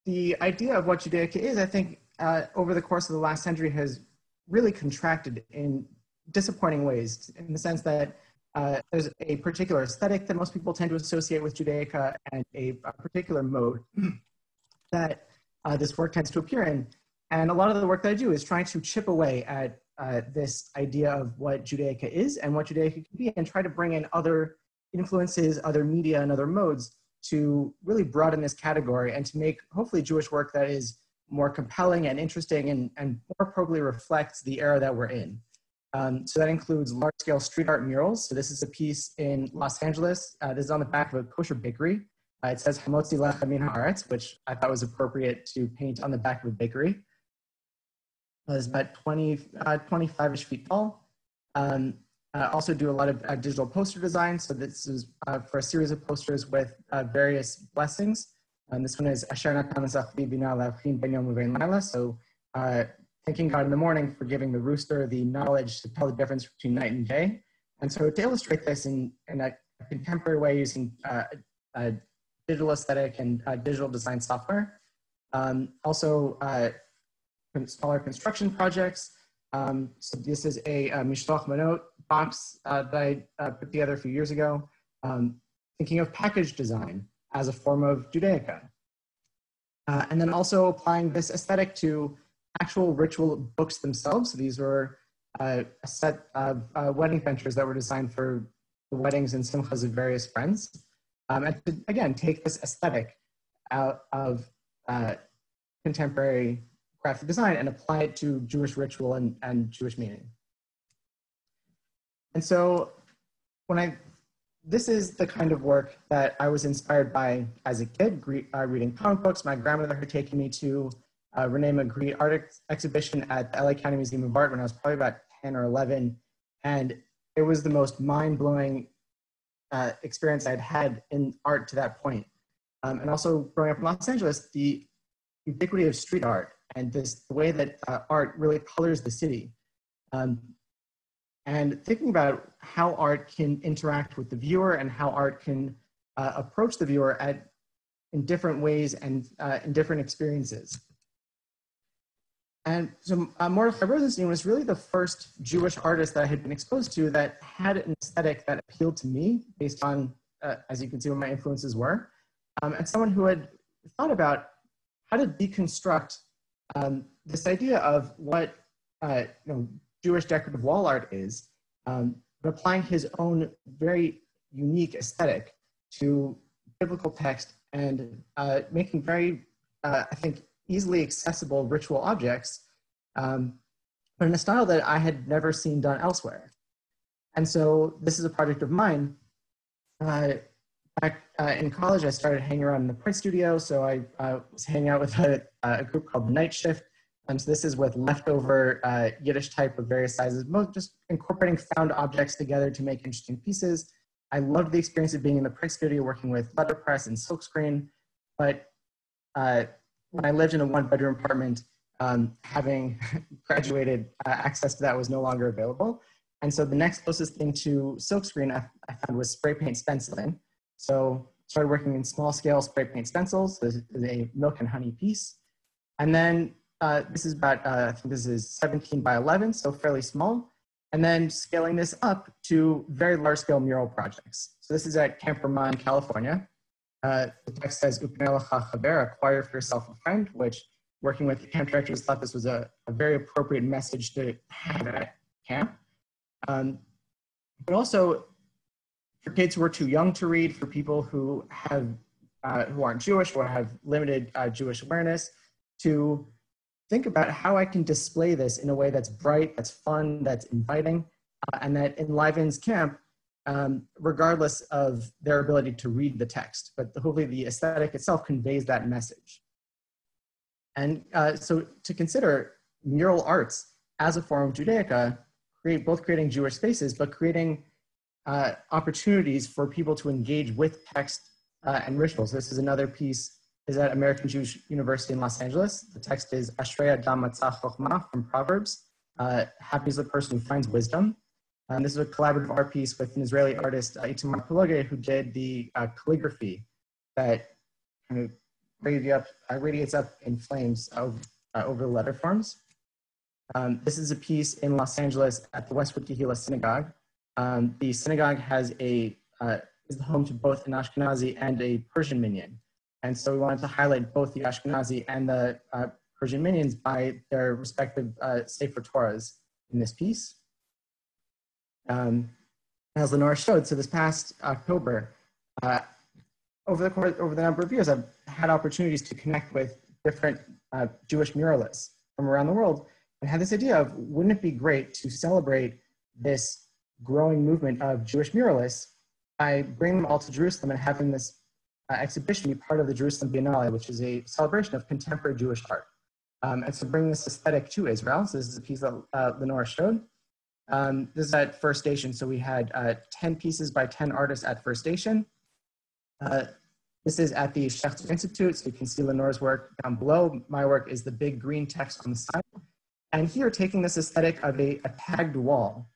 the idea of what Judaica is, I think uh, over the course of the last century has really contracted in disappointing ways in the sense that uh, there's a particular aesthetic that most people tend to associate with Judaica and a, a particular mode that uh, this work tends to appear in. And a lot of the work that I do is trying to chip away at uh, this idea of what Judaica is and what Judaica can be and try to bring in other influences, other media, and other modes to really broaden this category and to make hopefully Jewish work that is more compelling and interesting and, and more appropriately reflects the era that we're in. Um, so that includes large scale street art murals. So this is a piece in Los Angeles. Uh, this is on the back of a kosher bakery. Uh, it says Hamotzi Lechem Min Haaretz, which I thought was appropriate to paint on the back of a bakery. Uh, it's about 20, 25-ish uh, feet tall. Um, also do a lot of uh, digital poster design. So this is uh, for a series of posters with various blessings. And this one is Asher So thanking God in the morning for giving the rooster the knowledge to tell the difference between night and day. And so to illustrate this in, in a contemporary way using uh, digital aesthetic and uh, digital design software. Um, also, uh, smaller construction projects. Um, so this is a, a Mishloach Manot box uh, that I uh, put together a few years ago, um, thinking of package design as a form of Judaica. And then also applying this aesthetic to actual ritual books themselves. These were uh, a set of uh, wedding benchers that were designed for the weddings and simchas of various friends. Um, and to, again, take this aesthetic out of uh, contemporary graphic design and apply it to Jewish ritual and, and Jewish meaning. And so when I, this is the kind of work that I was inspired by as a kid, uh, reading comic books. My grandmother had taken me to uh, Rene Magritte art ex exhibition at the LA County Museum of Art when I was probably about 10 or 11. And it was the most mind-blowing uh, experience I'd had in art to that point. Um, and also growing up in Los Angeles, the ubiquity of street art and this the way that uh, art really colors the city. Um, and thinking about how art can interact with the viewer and how art can uh, approach the viewer at in different ways and uh, in different experiences. And so uh, Mordechai Rosenstein was really the first Jewish artist that I had been exposed to that had an aesthetic that appealed to me based on, uh, as you can see, what my influences were. Um, and someone who had thought about how to deconstruct um, this idea of what uh, you know, Jewish decorative wall art is, um, but applying his own very unique aesthetic to biblical text and uh, making very, uh, I think, easily accessible ritual objects, um, but in a style that I had never seen done elsewhere. And so this is a project of mine. Uh, back uh, in college, I started hanging around in the print studio. So I uh, was hanging out with a, a, group called Night Shift. And so this is with leftover uh, Yiddish type of various sizes, most just incorporating found objects together to make interesting pieces. I loved the experience of being in the print studio, working with letterpress and silkscreen. But uh, when I lived in a one bedroom apartment, um, having graduated, uh, access to that was no longer available. And so the next closest thing to silkscreen I, I found was spray paint stenciling. So started working in small scale spray paint stencils. This is a milk and honey piece. And then uh, this is about, uh, I think this is 17 by 11, so fairly small. And then scaling this up to very large scale mural projects. So this is at Camp Ramah, California. Uh, the text says, Upnelacha Chaber, acquire for yourself a friend, which working with the camp directors thought this was a, a very appropriate message to have at camp. Um, but also for kids who are too young to read, for people who have uh, who aren't Jewish or have limited uh, Jewish awareness, to think about how I can display this in a way that's bright, that's fun, that's inviting, uh, and that enlivens camp, um, regardless of their ability to read the text. But hopefully the aesthetic itself conveys that message. And uh, so to consider mural arts as a form of Judaica, create both creating Jewish spaces, but creating uh, opportunities for people to engage with text uh, and rituals. This is another piece is at American Jewish University in Los Angeles. The text is Ashreya Adam Matzah Chokhmah from Proverbs. Uh, happy is the person who finds wisdom. And this is a collaborative art piece with an Israeli artist, uh, Itamar Pologe, who did the uh, calligraphy that kind of radiates up, uh, radiates up in flames over, uh, over the letter forms. Um, this is a piece in Los Angeles at the Westwood Kehillah Synagogue. Um, the synagogue has a, uh, is the home to both an Ashkenazi and a Persian minyan. And so we wanted to highlight both the Ashkenazi and the uh, Persian minyans by their respective uh, Sefer Torahs in this piece. Um, as Lenore showed, so this past October, uh, over the course, over the number of years, I've had opportunities to connect with different uh, Jewish muralists from around the world and had this idea of wouldn't it be great to celebrate this growing movement of Jewish muralists by bringing them all to Jerusalem and having this uh, exhibition be part of the Jerusalem Biennale, which is a celebration of contemporary Jewish art. Um, and so bring this aesthetic to Israel. So this is a piece that uh, Lenore showed. Um, this is at First Station. So we had uh, 10 pieces by 10 artists at First Station. Uh, this is at the Schechter Institute. So you can see Lenore's work down below. My work is the big green text on the side. And here taking this aesthetic of a, a tagged wall,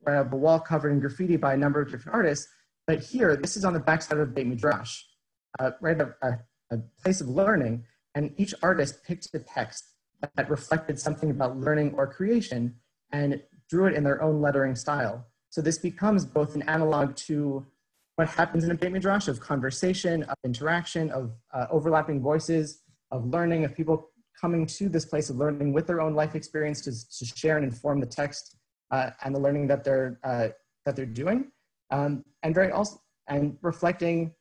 where I have a wall covered in graffiti by a number of different artists. But here, this is on the backside of Beit Midrash uh, right, a, a, a place of learning, and each artist picked a text that reflected something about learning or creation and drew it in their own lettering style. So this becomes both an analog to what happens in a Beit Midrash of conversation, of interaction, of uh, overlapping voices, of learning, of people coming to this place of learning with their own life experience to, to share and inform the text uh, and the learning that they're, uh, that they're doing. Um, and very also, and reflecting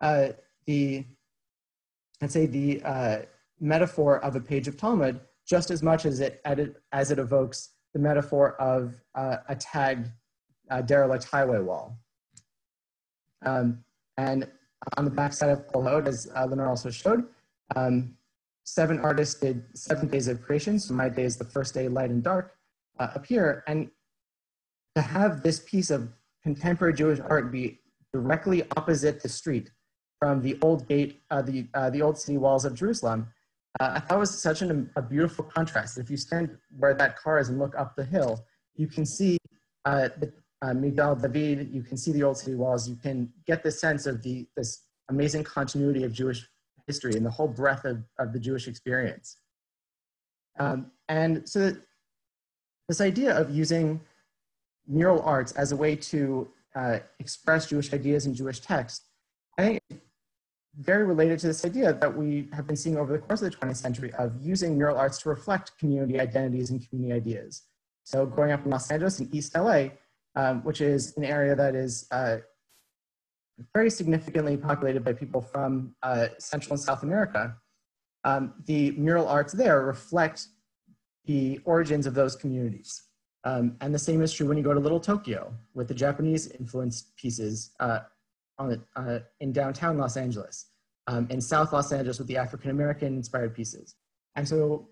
uh, the, let's say the uh, metaphor of a page of Talmud just as much as it, as it evokes the metaphor of uh, a tagged uh, derelict highway wall. Um, and on the backside of Kol HaOt uh, Lenore also showed, um, seven artists did seven days of creation. So my day is the first day, light and dark, uh, appear. And to have this piece of contemporary Jewish art be directly opposite the street from the old gate, uh, the, uh, the old city walls of Jerusalem, uh, I thought it was such an, a beautiful contrast. If you stand where that car is and look up the hill, you can see uh, the uh, Migdal David, you can see the old city walls, you can get the sense of the, this amazing continuity of Jewish history and the whole breadth of, of the Jewish experience. Um, and so this idea of using mural arts as a way to uh, express Jewish ideas in Jewish text, I think very related to this idea that we have been seeing over the course of the 20th century of using mural arts to reflect community identities and community ideas. So growing up in Los Angeles in East LA, um, which is an area that is uh, very significantly populated by people from uh, Central and South America, um, the mural arts there reflect the origins of those communities. Um, and the same is true when you go to Little Tokyo with the Japanese influenced pieces uh, on uh, in downtown Los Angeles, um, in South Los Angeles with the African American inspired pieces. And so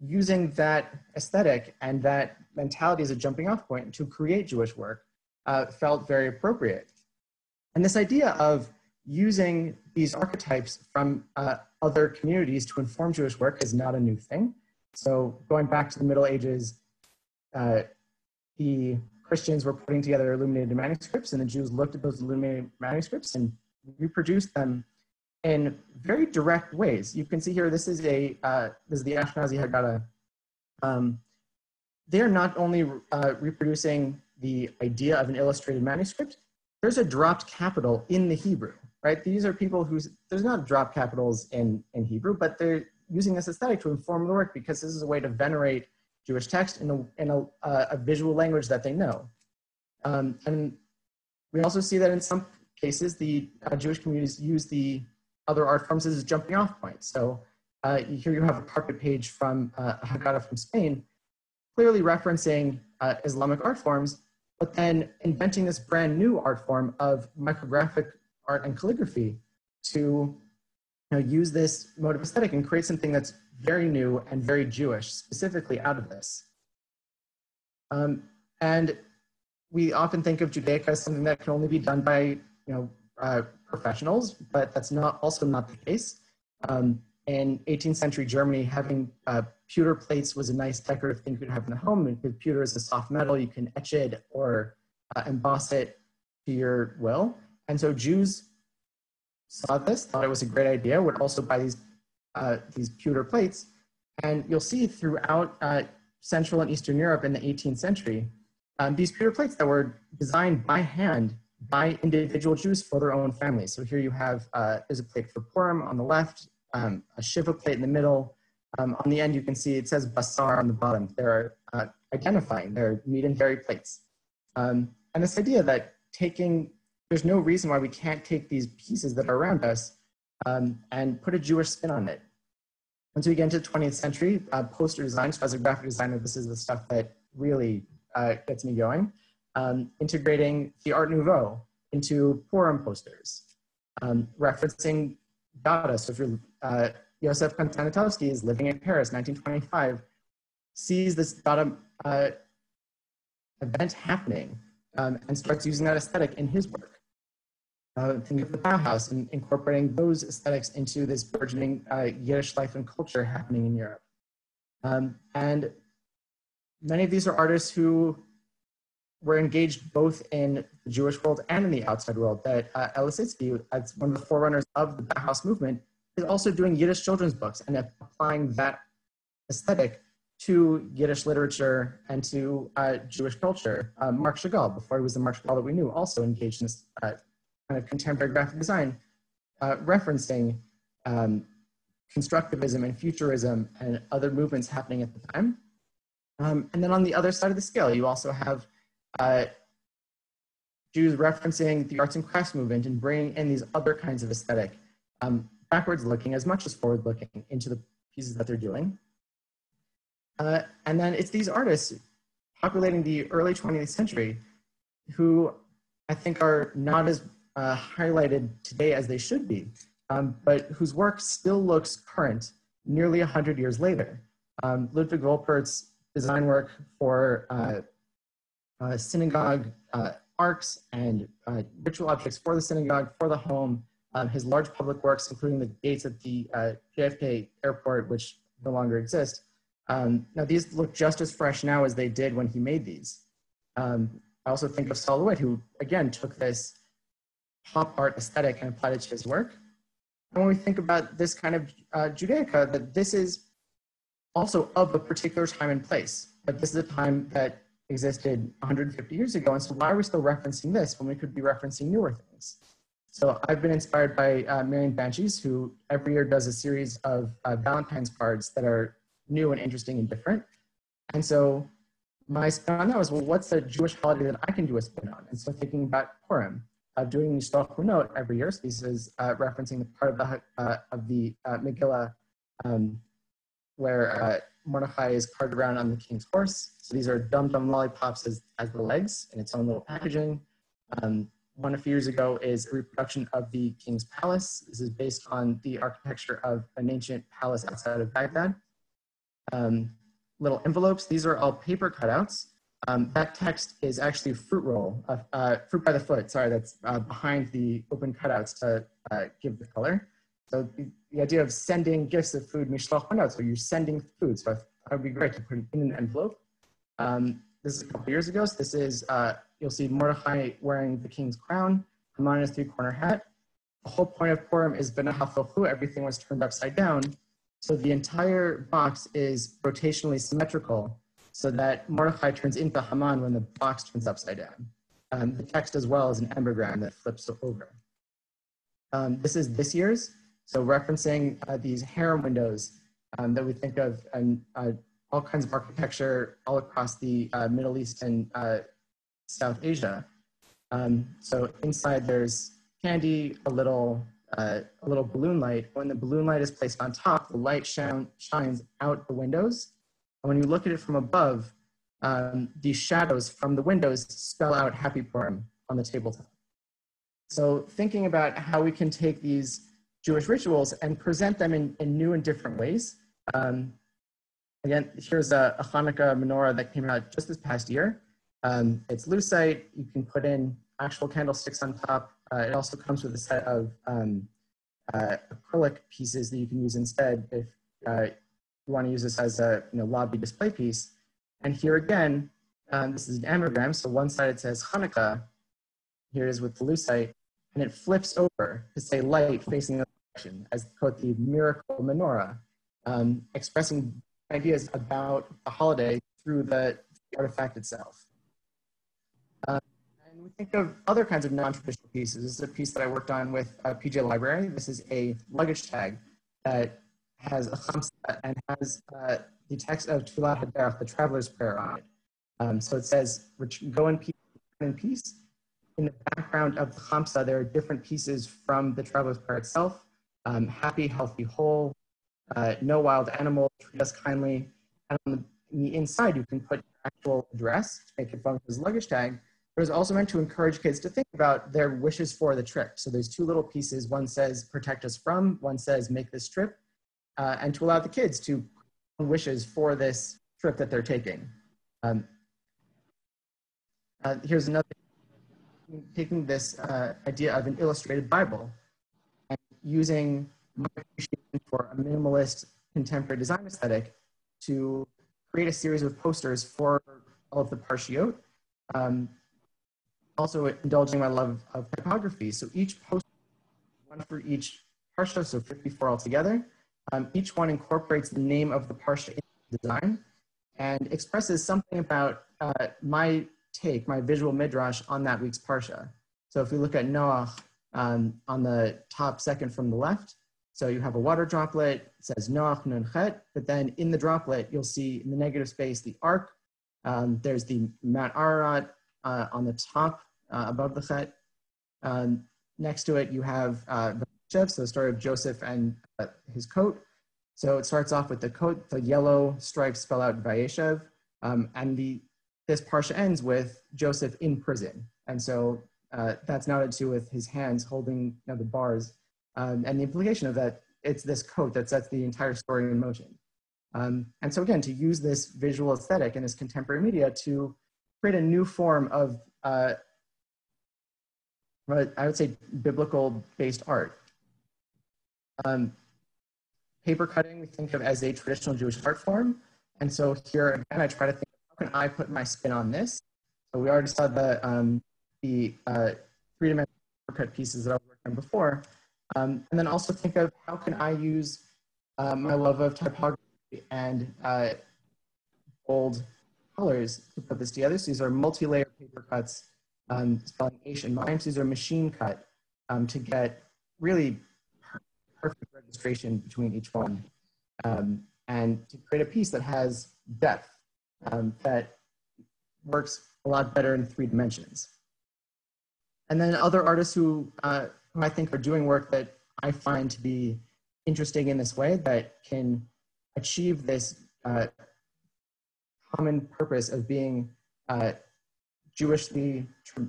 using that aesthetic and that mentality as a jumping off point to create Jewish work uh, felt very appropriate. And this idea of using these archetypes from uh, other communities to inform Jewish work is not a new thing. So going back to the Middle Ages, uh, the Christians were putting together illuminated manuscripts, and the Jews looked at those illuminated manuscripts and reproduced them in very direct ways. You can see here, this is a uh, this is the Ashkenazi Haggadah. Um, they're not only uh, reproducing the idea of an illustrated manuscript, there's a dropped capital in the Hebrew, right? These are people who's, there's not drop capitals in, in Hebrew, but they're using this aesthetic to inform the work because this is a way to venerate Jewish text in a, in a, uh, a visual language that they know. Um, and we also see that in some cases, the uh, Jewish communities use the other art forms as a jumping off point. So uh, here you have a carpet page from uh, Haggadah from Spain, clearly referencing uh, Islamic art forms, but then inventing this brand new art form of micrographic art and calligraphy to you know, use this mode of aesthetic and create something that's very new and very Jewish, specifically out of this. Um, and we often think of Judaica as something that can only be done by you know, uh, professionals, but that's not also not the case. Um, in 18th century Germany, having uh, pewter plates was a nice decorative thing you could have in the home. Because pewter is a soft metal, you can etch it or uh, emboss it to your will. And so Jews saw this, thought it was a great idea, would also buy these, uh, these pewter plates. And you'll see throughout uh, Central and Eastern Europe in the 18th century, um, these pewter plates that were designed by hand by individual Jews for their own families. So here you have, uh, there's a plate for Purim on the left, um, a Shiva plate in the middle. Um, on the end, you can see it says Basar on the bottom. They're uh, identifying, they're meat and dairy plates. Um, and this idea that taking, there's no reason why we can't take these pieces that are around us um, and put a Jewish spin on it. Once we get into the 20th century, uh, poster design, so as a graphic designer, this is the stuff that really uh, gets me going um, integrating the Art Nouveau into Purim posters, um, referencing Dada. So if you're, uh, Josef Konstantinowski is living in Paris, 1925, sees this Dada uh, event happening um, and starts using that aesthetic in his work. Uh, think of the Bauhaus and incorporating those aesthetics into this burgeoning uh, Yiddish life and culture happening in Europe. Um, and many of these are artists who were engaged both in the Jewish world and in the outside world. That uh, Lissitzky, as one of the forerunners of the Bauhaus movement, is also doing Yiddish children's books and applying that aesthetic to Yiddish literature and to uh, Jewish culture. Uh, Marc Chagall, before he was the Marc Chagall that we knew, also engaged in this uh, kind of contemporary graphic design, uh, referencing um, constructivism and futurism and other movements happening at the time. Um, and then on the other side of the scale, you also have uh, Jews referencing the arts and crafts movement and bringing in these other kinds of aesthetic, um, backwards looking as much as forward looking into the pieces that they're doing. Uh, and then it's these artists populating the early 20th century who I think are not as uh, highlighted today as they should be, um, but whose work still looks current nearly 100 years later. Um, Ludwig Wolpert's design work for uh, uh, synagogue uh, arks and uh, ritual objects for the synagogue, for the home, um, his large public works, including the gates at the uh, JFK airport, which no longer exist. Um, now, these look just as fresh now as they did when he made these. Um, I also think of Sol who, again, took this pop art aesthetic and applied it to his work. And when we think about this kind of uh, Judaica, that this is also of a particular time and place, but this is a time that existed 150 years ago. And so why are we still referencing this when we could be referencing newer things? So I've been inspired by uh, Marian Bantjes, who every year does a series of uh, Valentine's cards that are new and interesting and different. And so my spin on that was, well, what's a Jewish holiday that I can do a spin on? And so thinking about Purim, uh, doing Mishloach Manot every year. So this is uh, referencing the part of the, uh, of the uh, Megillah um, where uh, Mordechai is carved around on the king's horse. So these are Dum Dum lollipops as, as the legs in its own little packaging. Um, one a few years ago is a reproduction of the king's palace. This is based on the architecture of an ancient palace outside of Baghdad. Um, little envelopes, these are all paper cutouts. Um, that text is actually fruit roll, uh, uh, fruit by the foot, sorry, that's uh, behind the open cutouts to uh, give the color. So the, the, idea of sending gifts of food, mishloach manot, so you're sending food. So it would be great to put it in an envelope. Um, this is a couple years ago. So this is, uh, you'll see Mordechai wearing the king's crown, Haman his three-corner hat. The whole point of Purim is Benahafilchu, everything was turned upside down. So the entire box is rotationally symmetrical so that Mordechai turns into Haman when the box turns upside down. Um, the text as well is an ambigram that flips over. Um, this is this year's, so referencing uh, these harem windows um, that we think of and uh, all kinds of architecture all across the uh, Middle East and uh, South Asia. Um, so inside there's candy, a little, uh, a little balloon light. When the balloon light is placed on top, the light shine, shines out the windows. When you look at it from above, um, these shadows from the windows spell out Happy Purim on the tabletop. So thinking about how we can take these Jewish rituals and present them in, in new and different ways. Um, again, here's a, a, Hanukkah menorah that came out just this past year. Um, it's lucite. You can put in actual candlesticks on top. Uh, it also comes with a set of um, uh, acrylic pieces that you can use instead if uh, you want to use this as a you know, lobby display piece. And here again, um, this is an ambigram. So one side it says Hanukkah. Here it is with the lucite. And it flips over to say light facing the direction as quote the miracle menorah, um, expressing ideas about the holiday through the artifact itself. Um, and we think of other kinds of non-traditional pieces. This is a piece that I worked on with uh, PJ Library. This is a luggage tag that has a and has uh, the text of Tfilat Haderech, the Traveler's Prayer on it. Um, so it says, go in peace, in peace. In the background of the chamsa, there are different pieces from the Traveler's Prayer itself. Um, happy, healthy, whole, uh, no wild animals, treat us kindly. And on the, inside, you can put your actual address to make it function as luggage tag. But it's also meant to encourage kids to think about their wishes for the trip. So there's two little pieces. One says protect us from, one says make this trip, uh, and to allow the kids to wishes for this trip that they're taking. Um, uh, here's another, taking this uh, idea of an illustrated Bible and using my appreciation for a minimalist contemporary design aesthetic to create a series of posters for all of the parshiot. Um, also indulging my love of typography. So each poster, one for each parsha, so 54 altogether. Um, each one incorporates the name of the parsha in the design and expresses something about uh, my take, my visual midrash on that week's parsha. So if we look at Noah um, on the top second from the left, so you have a water droplet, it says Noach Nun Chet, but then in the droplet, you'll see in the negative space the ark. Um, there's the Mount Ararat uh, on the top uh, above the Chet. Um, next to it, you have uh, so the story of Joseph and uh, his coat. So it starts off with the coat, the yellow stripes spell out Vayeshev, um, and the this parsha ends with Joseph in prison. And so uh, that's nodded to with his hands holding you know, the bars um, and the implication of that, it's this coat that sets the entire story in motion. Um, and so again, to use this visual aesthetic in this contemporary media to create a new form of, uh, I would say, biblical based art. Um, paper cutting we think of as a traditional Jewish art form. And so here again, I try to think, how can I put my spin on this? So we already saw the, um, the uh, three-dimensional paper cut pieces that I was working on before. Um, and then also think of how can I use uh, my love of typography and uh, bold colors to put this together. So these are multi-layer paper cuts, um, spelling Asian mimes. These are machine cut um, to get really perfect registration between each one um, and to create a piece that has depth um, that works a lot better in three dimensions. And then other artists who uh, who I think are doing work that I find to be interesting in this way that can achieve this uh, common purpose of being uh, Jewishly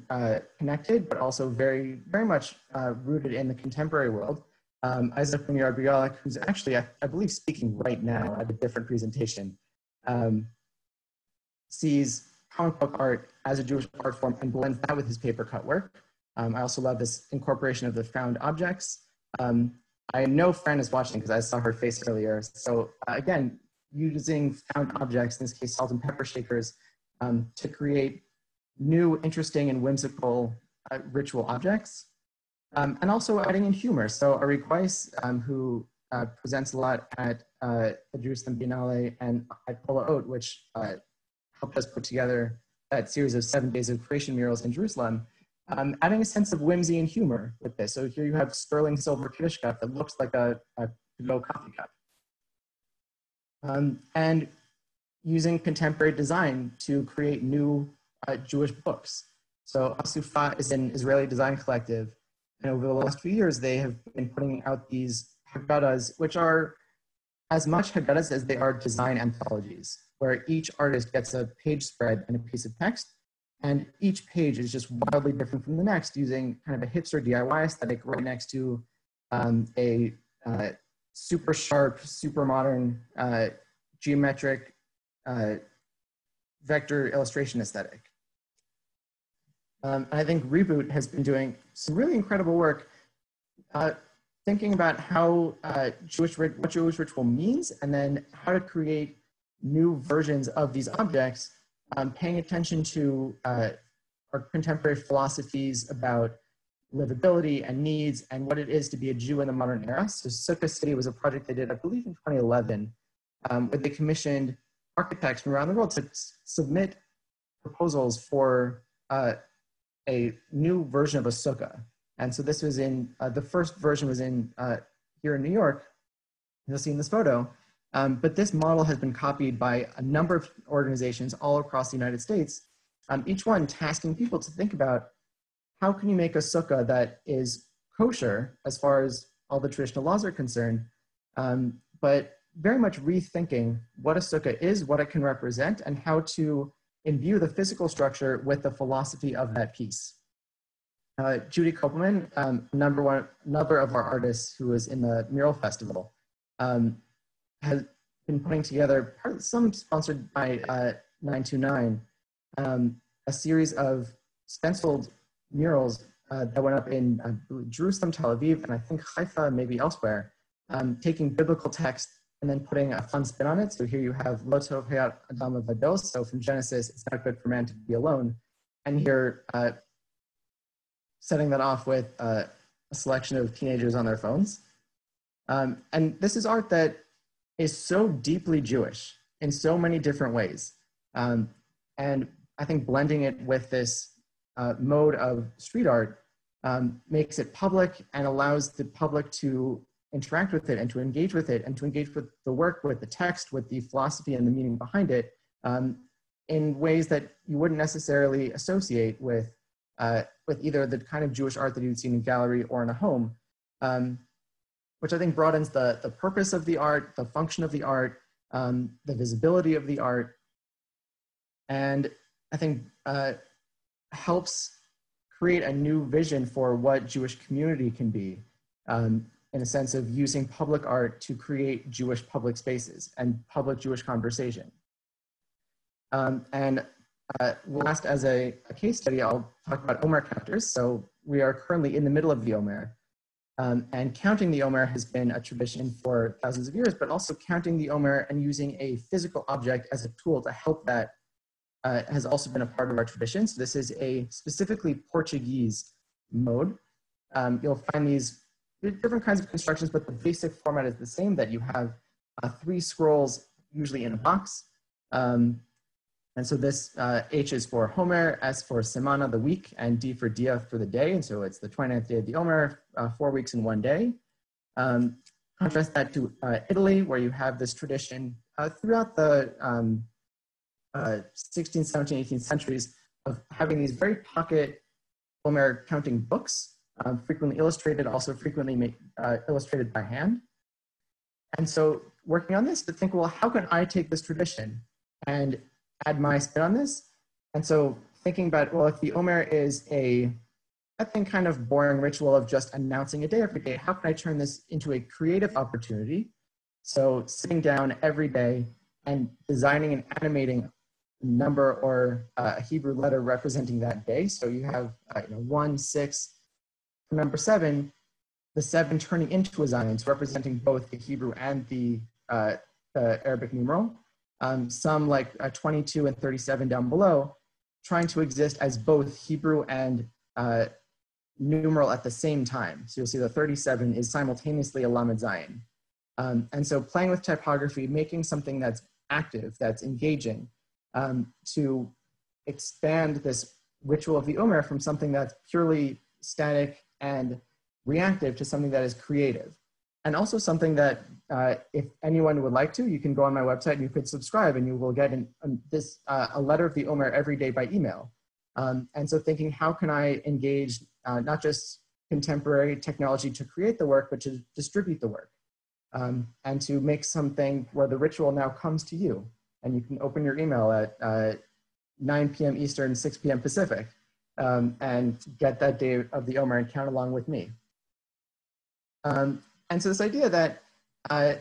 uh, connected, but also very, very much uh, rooted in the contemporary world. Um, Isaac Ben Yair who's actually, I, I, believe, speaking right now at a different presentation, um, sees comic book art as a Jewish art form and blends that with his paper cut work. Um, I also love this incorporation of the found objects. Um, I know Fran is watching because I saw her face earlier. So uh, again, using found objects, in this case salt and pepper shakers, um, to create new, interesting, and whimsical uh, ritual objects. Um, and also adding in humor. So Arik Weiss, um, who uh, presents a lot at uh, the Jerusalem Biennale and at Kol HaOt, which uh, helped us put together that series of seven days of creation murals in Jerusalem, um, adding a sense of whimsy and humor with this. So here you have sterling silver Kiddush cup that looks like a, a go coffee cup. Um, and using contemporary design to create new uh, Jewish books. So Asufa is an Israeli design collective. And over the last few years, they have been putting out these Haggadahs, which are as much Haggadahs as they are design anthologies, where each artist gets a page spread and a piece of text. And each page is just wildly different from the next, using kind of a hipster DIY aesthetic right next to um, a uh, super sharp, super modern, uh, geometric uh, vector illustration aesthetic. Um, I think Reboot has been doing some really incredible work uh, thinking about how uh, Jewish, what Jewish ritual means and then how to create new versions of these objects, um, paying attention to uh, our contemporary philosophies about livability and needs and what it is to be a Jew in the modern era. So Sukkah City was a project they did, I believe in 2011, um, where they commissioned architects from around the world to submit proposals for uh, a new version of a sukkah. And so this was in, uh, the first version was in uh, here in New York. You'll see in this photo. Um, but this model has been copied by a number of organizations all across the United States, um, each one tasking people to think about how can you make a sukkah that is kosher as far as all the traditional laws are concerned, um, but very much rethinking what a sukkah is, what it can represent, and how to imbue the physical structure with the philosophy of that piece. Uh, Judy Kopelman, um, number one, number of our artists who was in the mural festival, um, has been putting together, some sponsored by uh, 929, um, a series of stenciled murals uh, that went up in uh, Jerusalem, Tel Aviv, and I think Haifa, maybe elsewhere, um, taking biblical text and then putting a fun spin on it. So here you have Lo Tov Adam Vados. So from Genesis, it's not good for man to be alone. And here, uh, setting that off with uh, a selection of teenagers on their phones. Um, and this is art that is so deeply Jewish in so many different ways. Um, and I think blending it with this uh, mode of street art um, makes it public and allows the public to interact with it and to engage with it and to engage with the work, with the text, with the philosophy and the meaning behind it um, in ways that you wouldn't necessarily associate with, uh, with either the kind of Jewish art that you'd seen in a gallery or in a home, um, which I think broadens the, the purpose of the art, the function of the art, um, the visibility of the art, and I think uh, helps create a new vision for what Jewish community can be um, in a sense of using public art to create Jewish public spaces and public Jewish conversation. Um, and uh, last, as a, a, case study, I'll talk about Omer counters. So we are currently in the middle of the Omer. Um, and counting the Omer has been a tradition for thousands of years, but also counting the Omer and using a physical object as a tool to help that uh, has also been a part of our tradition. So this is a specifically Portuguese mode. Um, you'll find these different kinds of constructions, but the basic format is the same, that you have uh, three scrolls, usually in a box. Um, and so this uh, H is for Homer, S for Semana, the week, and D for Dia for the day. And so it's the 29th day of the Omer, uh, four weeks in one day. Um, contrast that to uh, Italy, where you have this tradition uh, throughout the um, uh, 16th, 17th, 18th centuries of having these very pocket Omer counting books um, frequently illustrated, also frequently make, uh, illustrated by hand. And so working on this to think, well, how can I take this tradition and add my spin on this? And so thinking about, well, if the Omer is a, I think, kind of boring ritual of just announcing a day every day, how can I turn this into a creative opportunity? So sitting down every day and designing and animating a number or uh, a Hebrew letter representing that day. So you have uh, you know, one, six, number seven, the seven turning into a Zayin, so representing both the Hebrew and the uh, the Arabic numeral. Um, some like uh, 22 and 37 down below, trying to exist as both Hebrew and uh, numeral at the same time. So you'll see the 37 is simultaneously a Lamed Zayin. Um, and so playing with typography, making something that's active, that's engaging, um, to expand this ritual of the Omer from something that's purely static and reactive to something that is creative. And also something that uh, if anyone would like to, you can go on my website and you could subscribe and you will get an, this, uh, a letter of the Omer every day by email. Um, and so thinking, how can I engage uh, not just contemporary technology to create the work, but to distribute the work? Um, and to make something where the ritual now comes to you. And you can open your email at uh, 9 p.m. Eastern, 6 p.m. Pacific, um, and get that day of the Omer and count along with me. Um, and so this idea that uh,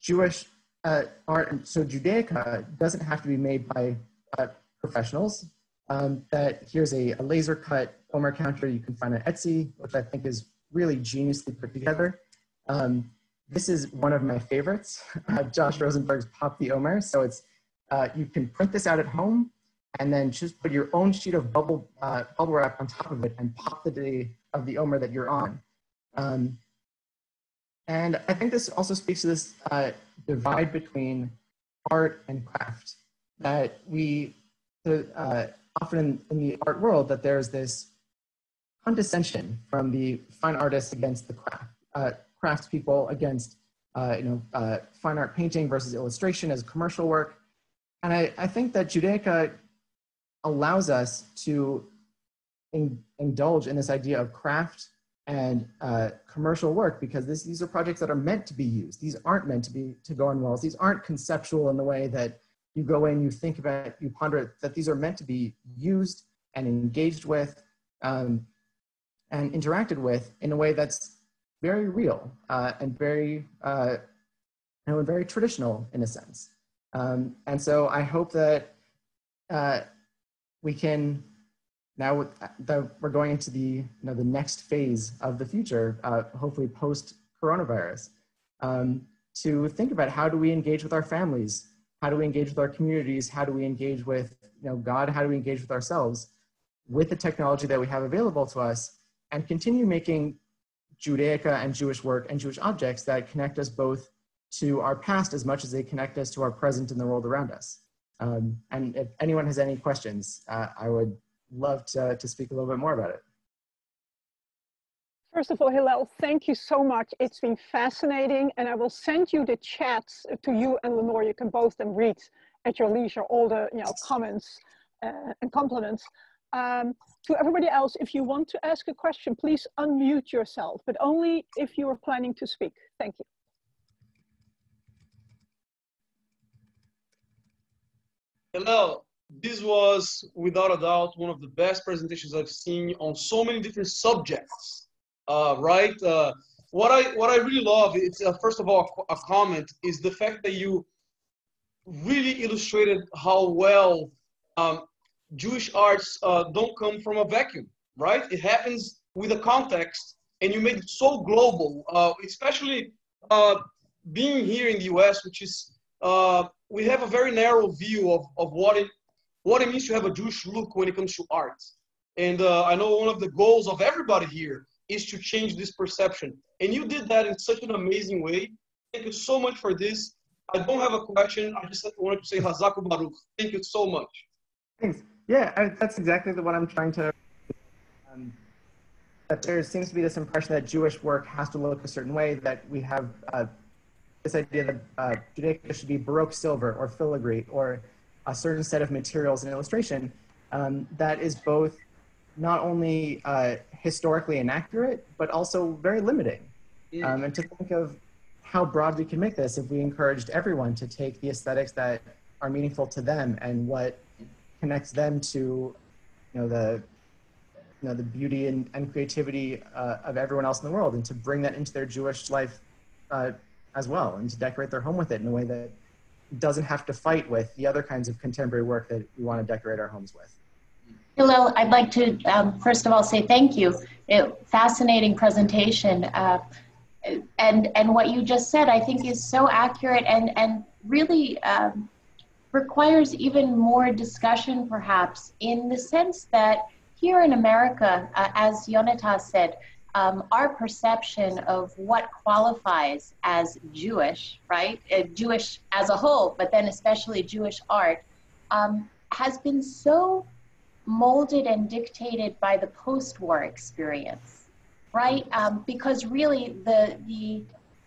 Jewish uh, art, so Judaica doesn't have to be made by uh, professionals. Um, that here's a, a, laser cut Omer counter you can find on Etsy, which I think is really geniusly put together. Um, this is one of my favorites, Josh Rosenberg's Pop the Omer. So it's, uh, you can print this out at home and then just put your own sheet of bubble, uh, bubble wrap on top of it and pop the day of the Omer that you're on. Um, and I think this also speaks to this uh, divide between art and craft that we uh, often in, the art world that there's this condescension from the fine artists against the craft, uh, craftspeople against uh, you know uh, fine art painting versus illustration as commercial work. And I, I think that Judaica allows us to in, indulge in this idea of craft and uh, commercial work because this, these are projects that are meant to be used. These aren't meant to be to go on walls. These aren't conceptual in the way that you go in, you think about it, you ponder it, that these are meant to be used and engaged with um, and interacted with in a way that's very real uh, and very, uh, know, very traditional in a sense. Um, and so I hope that uh, we can now we're going into the you know the next phase of the future, uh, hopefully post coronavirus, um, to think about how do we engage with our families, how do we engage with our communities, how do we engage with you know God, how do we engage with ourselves, with the technology that we have available to us, and continue making Judaica and Jewish work and Jewish objects that connect us both to our past as much as they connect us to our present and the world around us. Um, and if anyone has any questions, uh, I would love to, to speak a little bit more about it. First of all, Hillel, thank you so much. It's been fascinating, and I will send you the chats to you and Lenore. You can both then read at your leisure all the you know comments uh, and compliments. Um, to everybody else, if you want to ask a question, please unmute yourself, but only if you are planning to speak. Thank you. Hello, this was without a doubt one of the best presentations I've seen on so many different subjects. Uh, right? Uh, what I what I really love it's uh, first of all a comment is the fact that you really illustrated how well um, Jewish arts uh, don't come from a vacuum. Right? It happens with a context, and you made it so global, uh, especially uh, being here in the U.S., which is we have a very narrow view of, of what it what it means to have a Jewish look when it comes to art. And uh, I know one of the goals of everybody here is to change this perception. And you did that in such an amazing way. Thank you so much for this. I don't have a question. I just wanted to say Hazaku Baruch. Thank you so much. Thanks. Yeah, I, that's exactly the, what I'm trying to. Um, that there seems to be this impression that Jewish work has to look a certain way. That we have uh, this idea that uh, Judaica should be Baroque silver or filigree or a certain set of materials and illustration um, that is both not only uh, historically inaccurate, but also very limiting. Um, and to think of how broad we can make this if we encouraged everyone to take the aesthetics that are meaningful to them and what connects them to you know the you know the beauty and, and creativity uh, of everyone else in the world and to bring that into their jewish life uh, as well and to decorate their home with it in a way that doesn't have to fight with the other kinds of contemporary work that we want to decorate our homes with. Hillel, I'd like to um, first of all say thank you. It, fascinating presentation. Uh, and and what you just said, I think, is so accurate and and really um, requires even more discussion, perhaps, in the sense that here in America, uh, as Yonatas said, um, our perception of what qualifies as Jewish, right? Uh, Jewish as a whole, but then especially Jewish art, um, has been so molded and dictated by the post-war experience, right? Um, because really, the the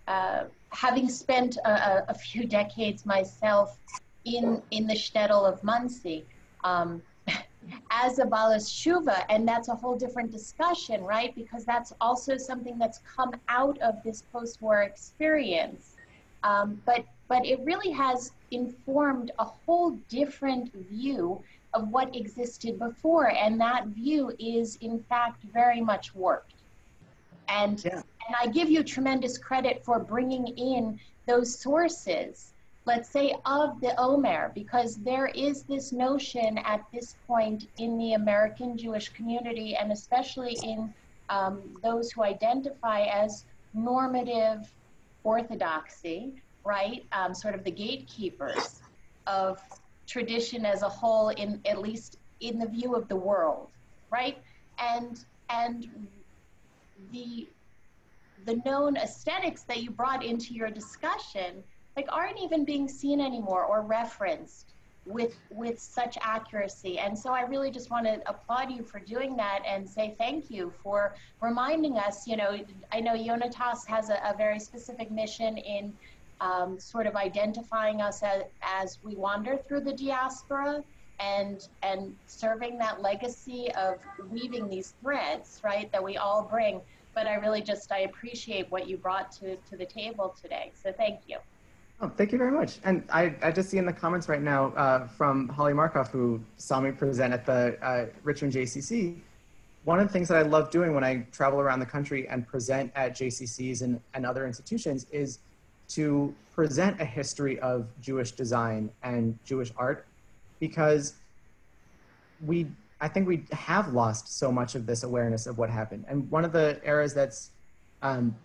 uh, having spent a, a, few decades myself in in the shtetl of Monsey. As a Balas Shuva, and that's a whole different discussion, right? Because that's also something that's come out of this post-war experience. Um, but but it really has informed a whole different view of what existed before, and that view is in fact very much warped. And yeah. and I give you tremendous credit for bringing in those sources let's say, of the Omer, because there is this notion at this point in the American Jewish community, and especially in um, those who identify as normative orthodoxy, right? Um, sort of the gatekeepers of tradition as a whole, in at least in the view of the world, right? And and the the known aesthetics that you brought into your discussion like aren't even being seen anymore or referenced with with such accuracy. And so i really just want to applaud you for doing that and say thank you for reminding us you know i know yonatas has a, a very specific mission in um, sort of identifying us as, as we wander through the diaspora and and serving that legacy of weaving these threads right that we all bring. But i really just i appreciate what you brought to to the table today. So thank you Oh, thank you very much. And I, I just see in the comments right now uh, from Holly Markoff, who saw me present at the uh, Richmond JCC, one of the things that I love doing when I travel around the country and present at JCCs and, and other institutions is to present a history of Jewish design and Jewish art because we, I think we have lost so much of this awareness of what happened. And one of the eras that's um,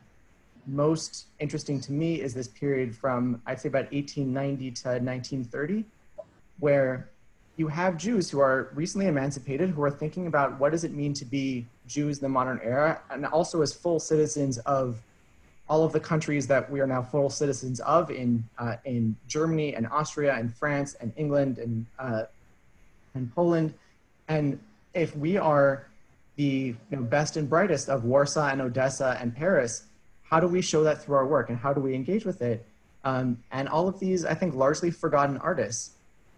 most interesting to me is this period from, I'd say, about 1890 to 1930, where you have Jews who are recently emancipated, who are thinking about what does it mean to be Jews in the modern era, and also as full citizens of all of the countries that we are now full citizens of in, uh, in Germany and Austria and France and England and, uh, and Poland. And if we are the you know, best and brightest of Warsaw and Odessa and Paris, how do we show that through our work and how do we engage with it? Um, and all of these, I think, largely forgotten artists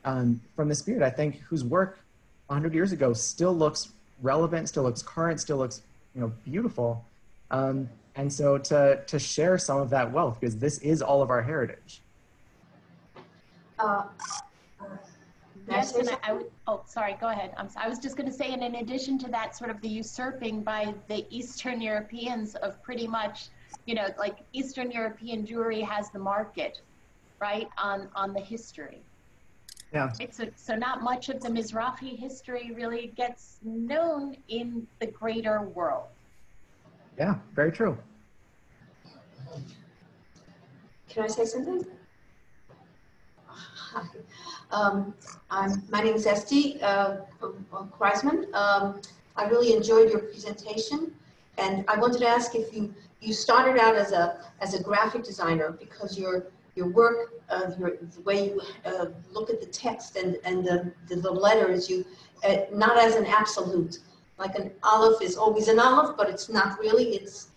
um, from this period, I think, whose work 100 years ago still looks relevant, still looks current, still looks, you know, beautiful. Um, and so to, to share some of that wealth, because this is all of our heritage. Uh, Yes, and I, I would, oh, sorry, go ahead. I'm, I was just going to say, and in addition to that, sort of the usurping by the Eastern Europeans of pretty much you know, like Eastern European Jewry has the market, right, on, on the history. Yeah. Right? So, so not much of the Mizrahi history really gets known in the greater world. Yeah, very true. Can I say something? Hi. Um, I'm, my name is Esty uh, Kreisman. Um, I really enjoyed your presentation. And I wanted to ask if you you started out as a as a graphic designer because your your work, uh, your, the way you uh, look at the text and and the the, the letters, you uh, not as an absolute. Like an olive is always an olive, but it's not really. It's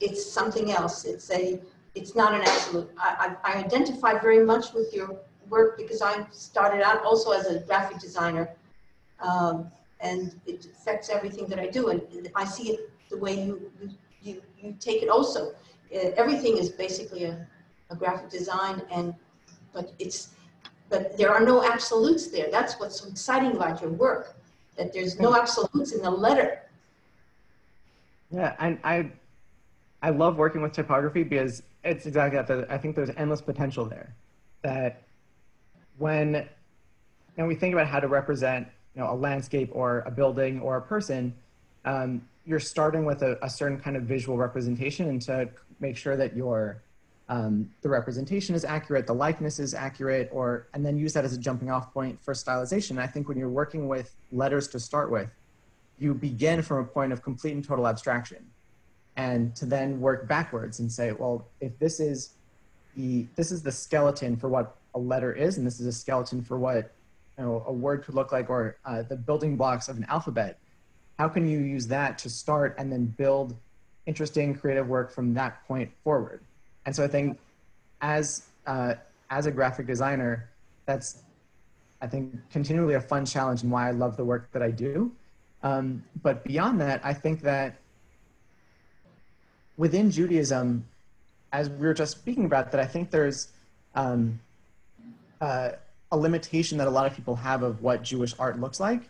it's something else. It's a it's not an absolute. I, I, I identify very much with your work because I started out also as a graphic designer, um, and it affects everything that I do. And I see it the way you, you you, you take it also. Uh, everything is basically a, a graphic design and, but it's, but there are no absolutes there. That's what's so exciting about your work, that there's no absolutes in the letter. Yeah, and I, I love working with typography because it's exactly that. I think there's endless potential there. That when and we think about how to represent you know, a landscape or a building or a person, um, you're starting with a, a, certain kind of visual representation and to make sure that your um, the representation is accurate, the likeness is accurate, or and then use that as a jumping off point for stylization. I think when you're working with letters to start with, you begin from a point of complete and total abstraction, and to then work backwards and say, well, if this is the this is the skeleton for what a letter is, and this is a skeleton for what you know, a word could look like, or uh, the building blocks of an alphabet. How can you use that to start and then build interesting creative work from that point forward? And so I think as, uh, as a graphic designer, that's, I think, continually a fun challenge and why I love the work that I do. Um, but beyond that, I think that within Judaism, as we were just speaking about, that I think there's um, uh, a limitation that a lot of people have of what Jewish art looks like.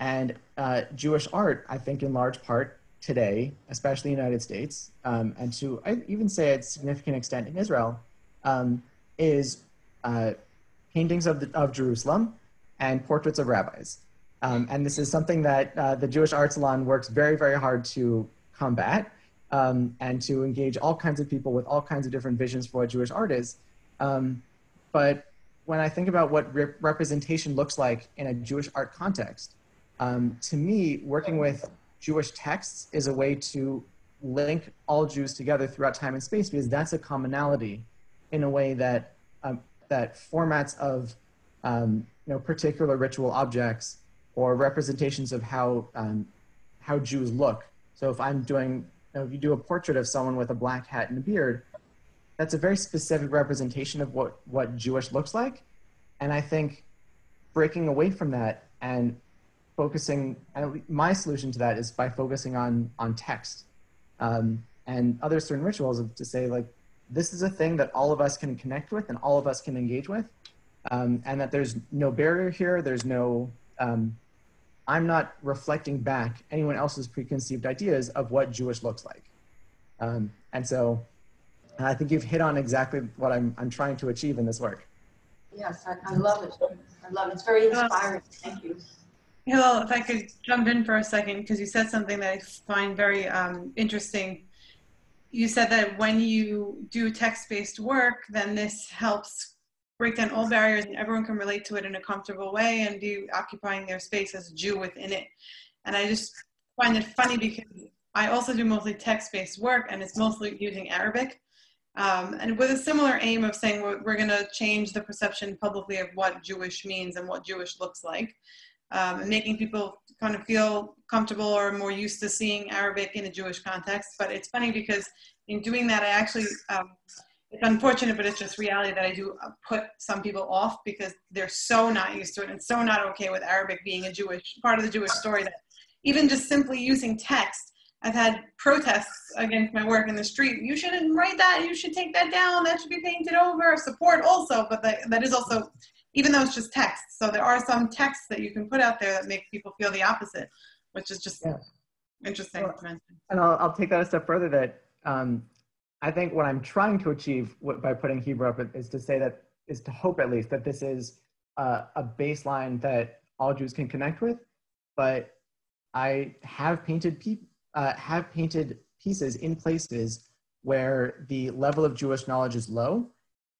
And uh, Jewish art, I think, in large part, today, especially in the United States, um, and to I even say a significant extent in Israel, um, is uh, paintings of, the, of Jerusalem and portraits of rabbis. Um, and this is something that uh, the Jewish Art Salon works very, very hard to combat um, and to engage all kinds of people with all kinds of different visions for what Jewish art is. Um, but when I think about what re representation looks like in a Jewish art context, um, to me, working with Jewish texts is a way to link all Jews together throughout time and space because that's a commonality in a way that um, that formats of um, you know particular ritual objects or representations of how um, how Jews look. So if I'm doing you know, if you do a portrait of someone with a black hat and a beard, that's a very specific representation of what what Jewish looks like, and I think breaking away from that and focusing, my solution to that is by focusing on, on text um, and other certain rituals to say like, this is a thing that all of us can connect with and all of us can engage with. Um, and that there's no barrier here. There's no, um, I'm not reflecting back anyone else's preconceived ideas of what Jewish looks like. Um, and so I think you've hit on exactly what I'm, I'm trying to achieve in this work. Yes, I, I love it. I love it. It's very inspiring. Thank you. Hillel, if I could jump in for a second, because you said something that I find very um, interesting. You said that when you do text-based work, then this helps break down all barriers and everyone can relate to it in a comfortable way and be occupying their space as a Jew within it. And I just find it funny because I also do mostly text-based work and it's mostly using Arabic. Um, and with a similar aim of saying we're, we're going to change the perception publicly of what Jewish means and what Jewish looks like um, and making people kind of feel comfortable or more used to seeing Arabic in a Jewish context. But it's funny because in doing that, I actually, um, it's unfortunate, but it's just reality that I do uh, put some people off because they're so not used to it and so not okay with Arabic being a Jewish part of the Jewish story that even just simply using text, I've had protests against my work in the street. You shouldn't write that. You should take that down. That should be painted over. Support also, but that, that is also even though it's just text. So there are some texts that you can put out there that make people feel the opposite, which is just yeah. interesting well. And I'll, I'll take that a step further that um, I think what I'm trying to achieve by putting Hebrew up is to say that, is to hope at least that this is uh, a baseline that all Jews can connect with. But I have painted, pe- uh, have painted pieces in places where the level of Jewish knowledge is low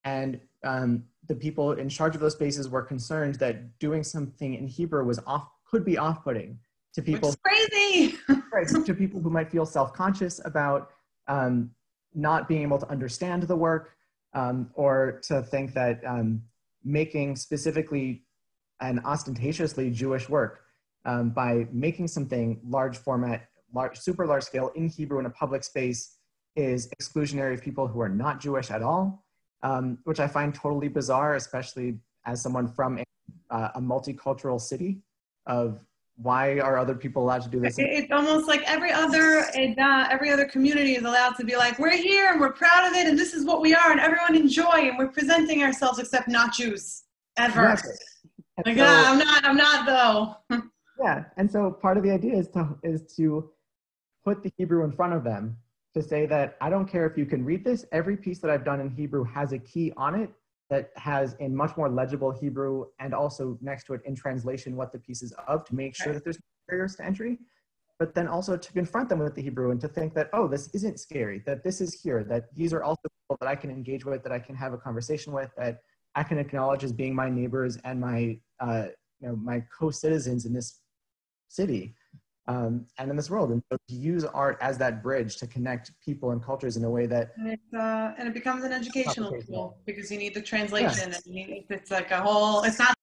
and um, the people in charge of those spaces were concerned that doing something in Hebrew was off could be off-putting to people. crazy. right, to people who might feel self-conscious about um, not being able to understand the work, um, or to think that um, making specifically and ostentatiously Jewish work um, by making something large format, large, super large scale in Hebrew in a public space is exclusionary of people who are not Jewish at all um, which I find totally bizarre, especially as someone from a, uh, a multicultural city of why are other people allowed to do this? It's almost like every other uh, every other community is allowed to be like, we're here and we're proud of it and this is what we are and everyone enjoy and we're presenting ourselves except not Jews ever. Exactly. Like, so, ah, I'm not, I'm not though. yeah, and so part of the idea is to is to put the Hebrew in front of them to say that I don't care if you can read this, every piece that I've done in Hebrew has a key on it that has in much more legible Hebrew and also next to it in translation what the piece is of to make sure that there's barriers to entry. but then also to confront them with the Hebrew and to think that, oh, this isn't scary, that this is here, that these are also people that I can engage with, that I can have a conversation with, that I can acknowledge as being my neighbors and my, uh, you know, my co-citizens in this city um, and in this world. And so to use art as that bridge to connect people and cultures in a way that And it, uh, and it becomes an educational tool because you need the translation and you it's like a whole, it's not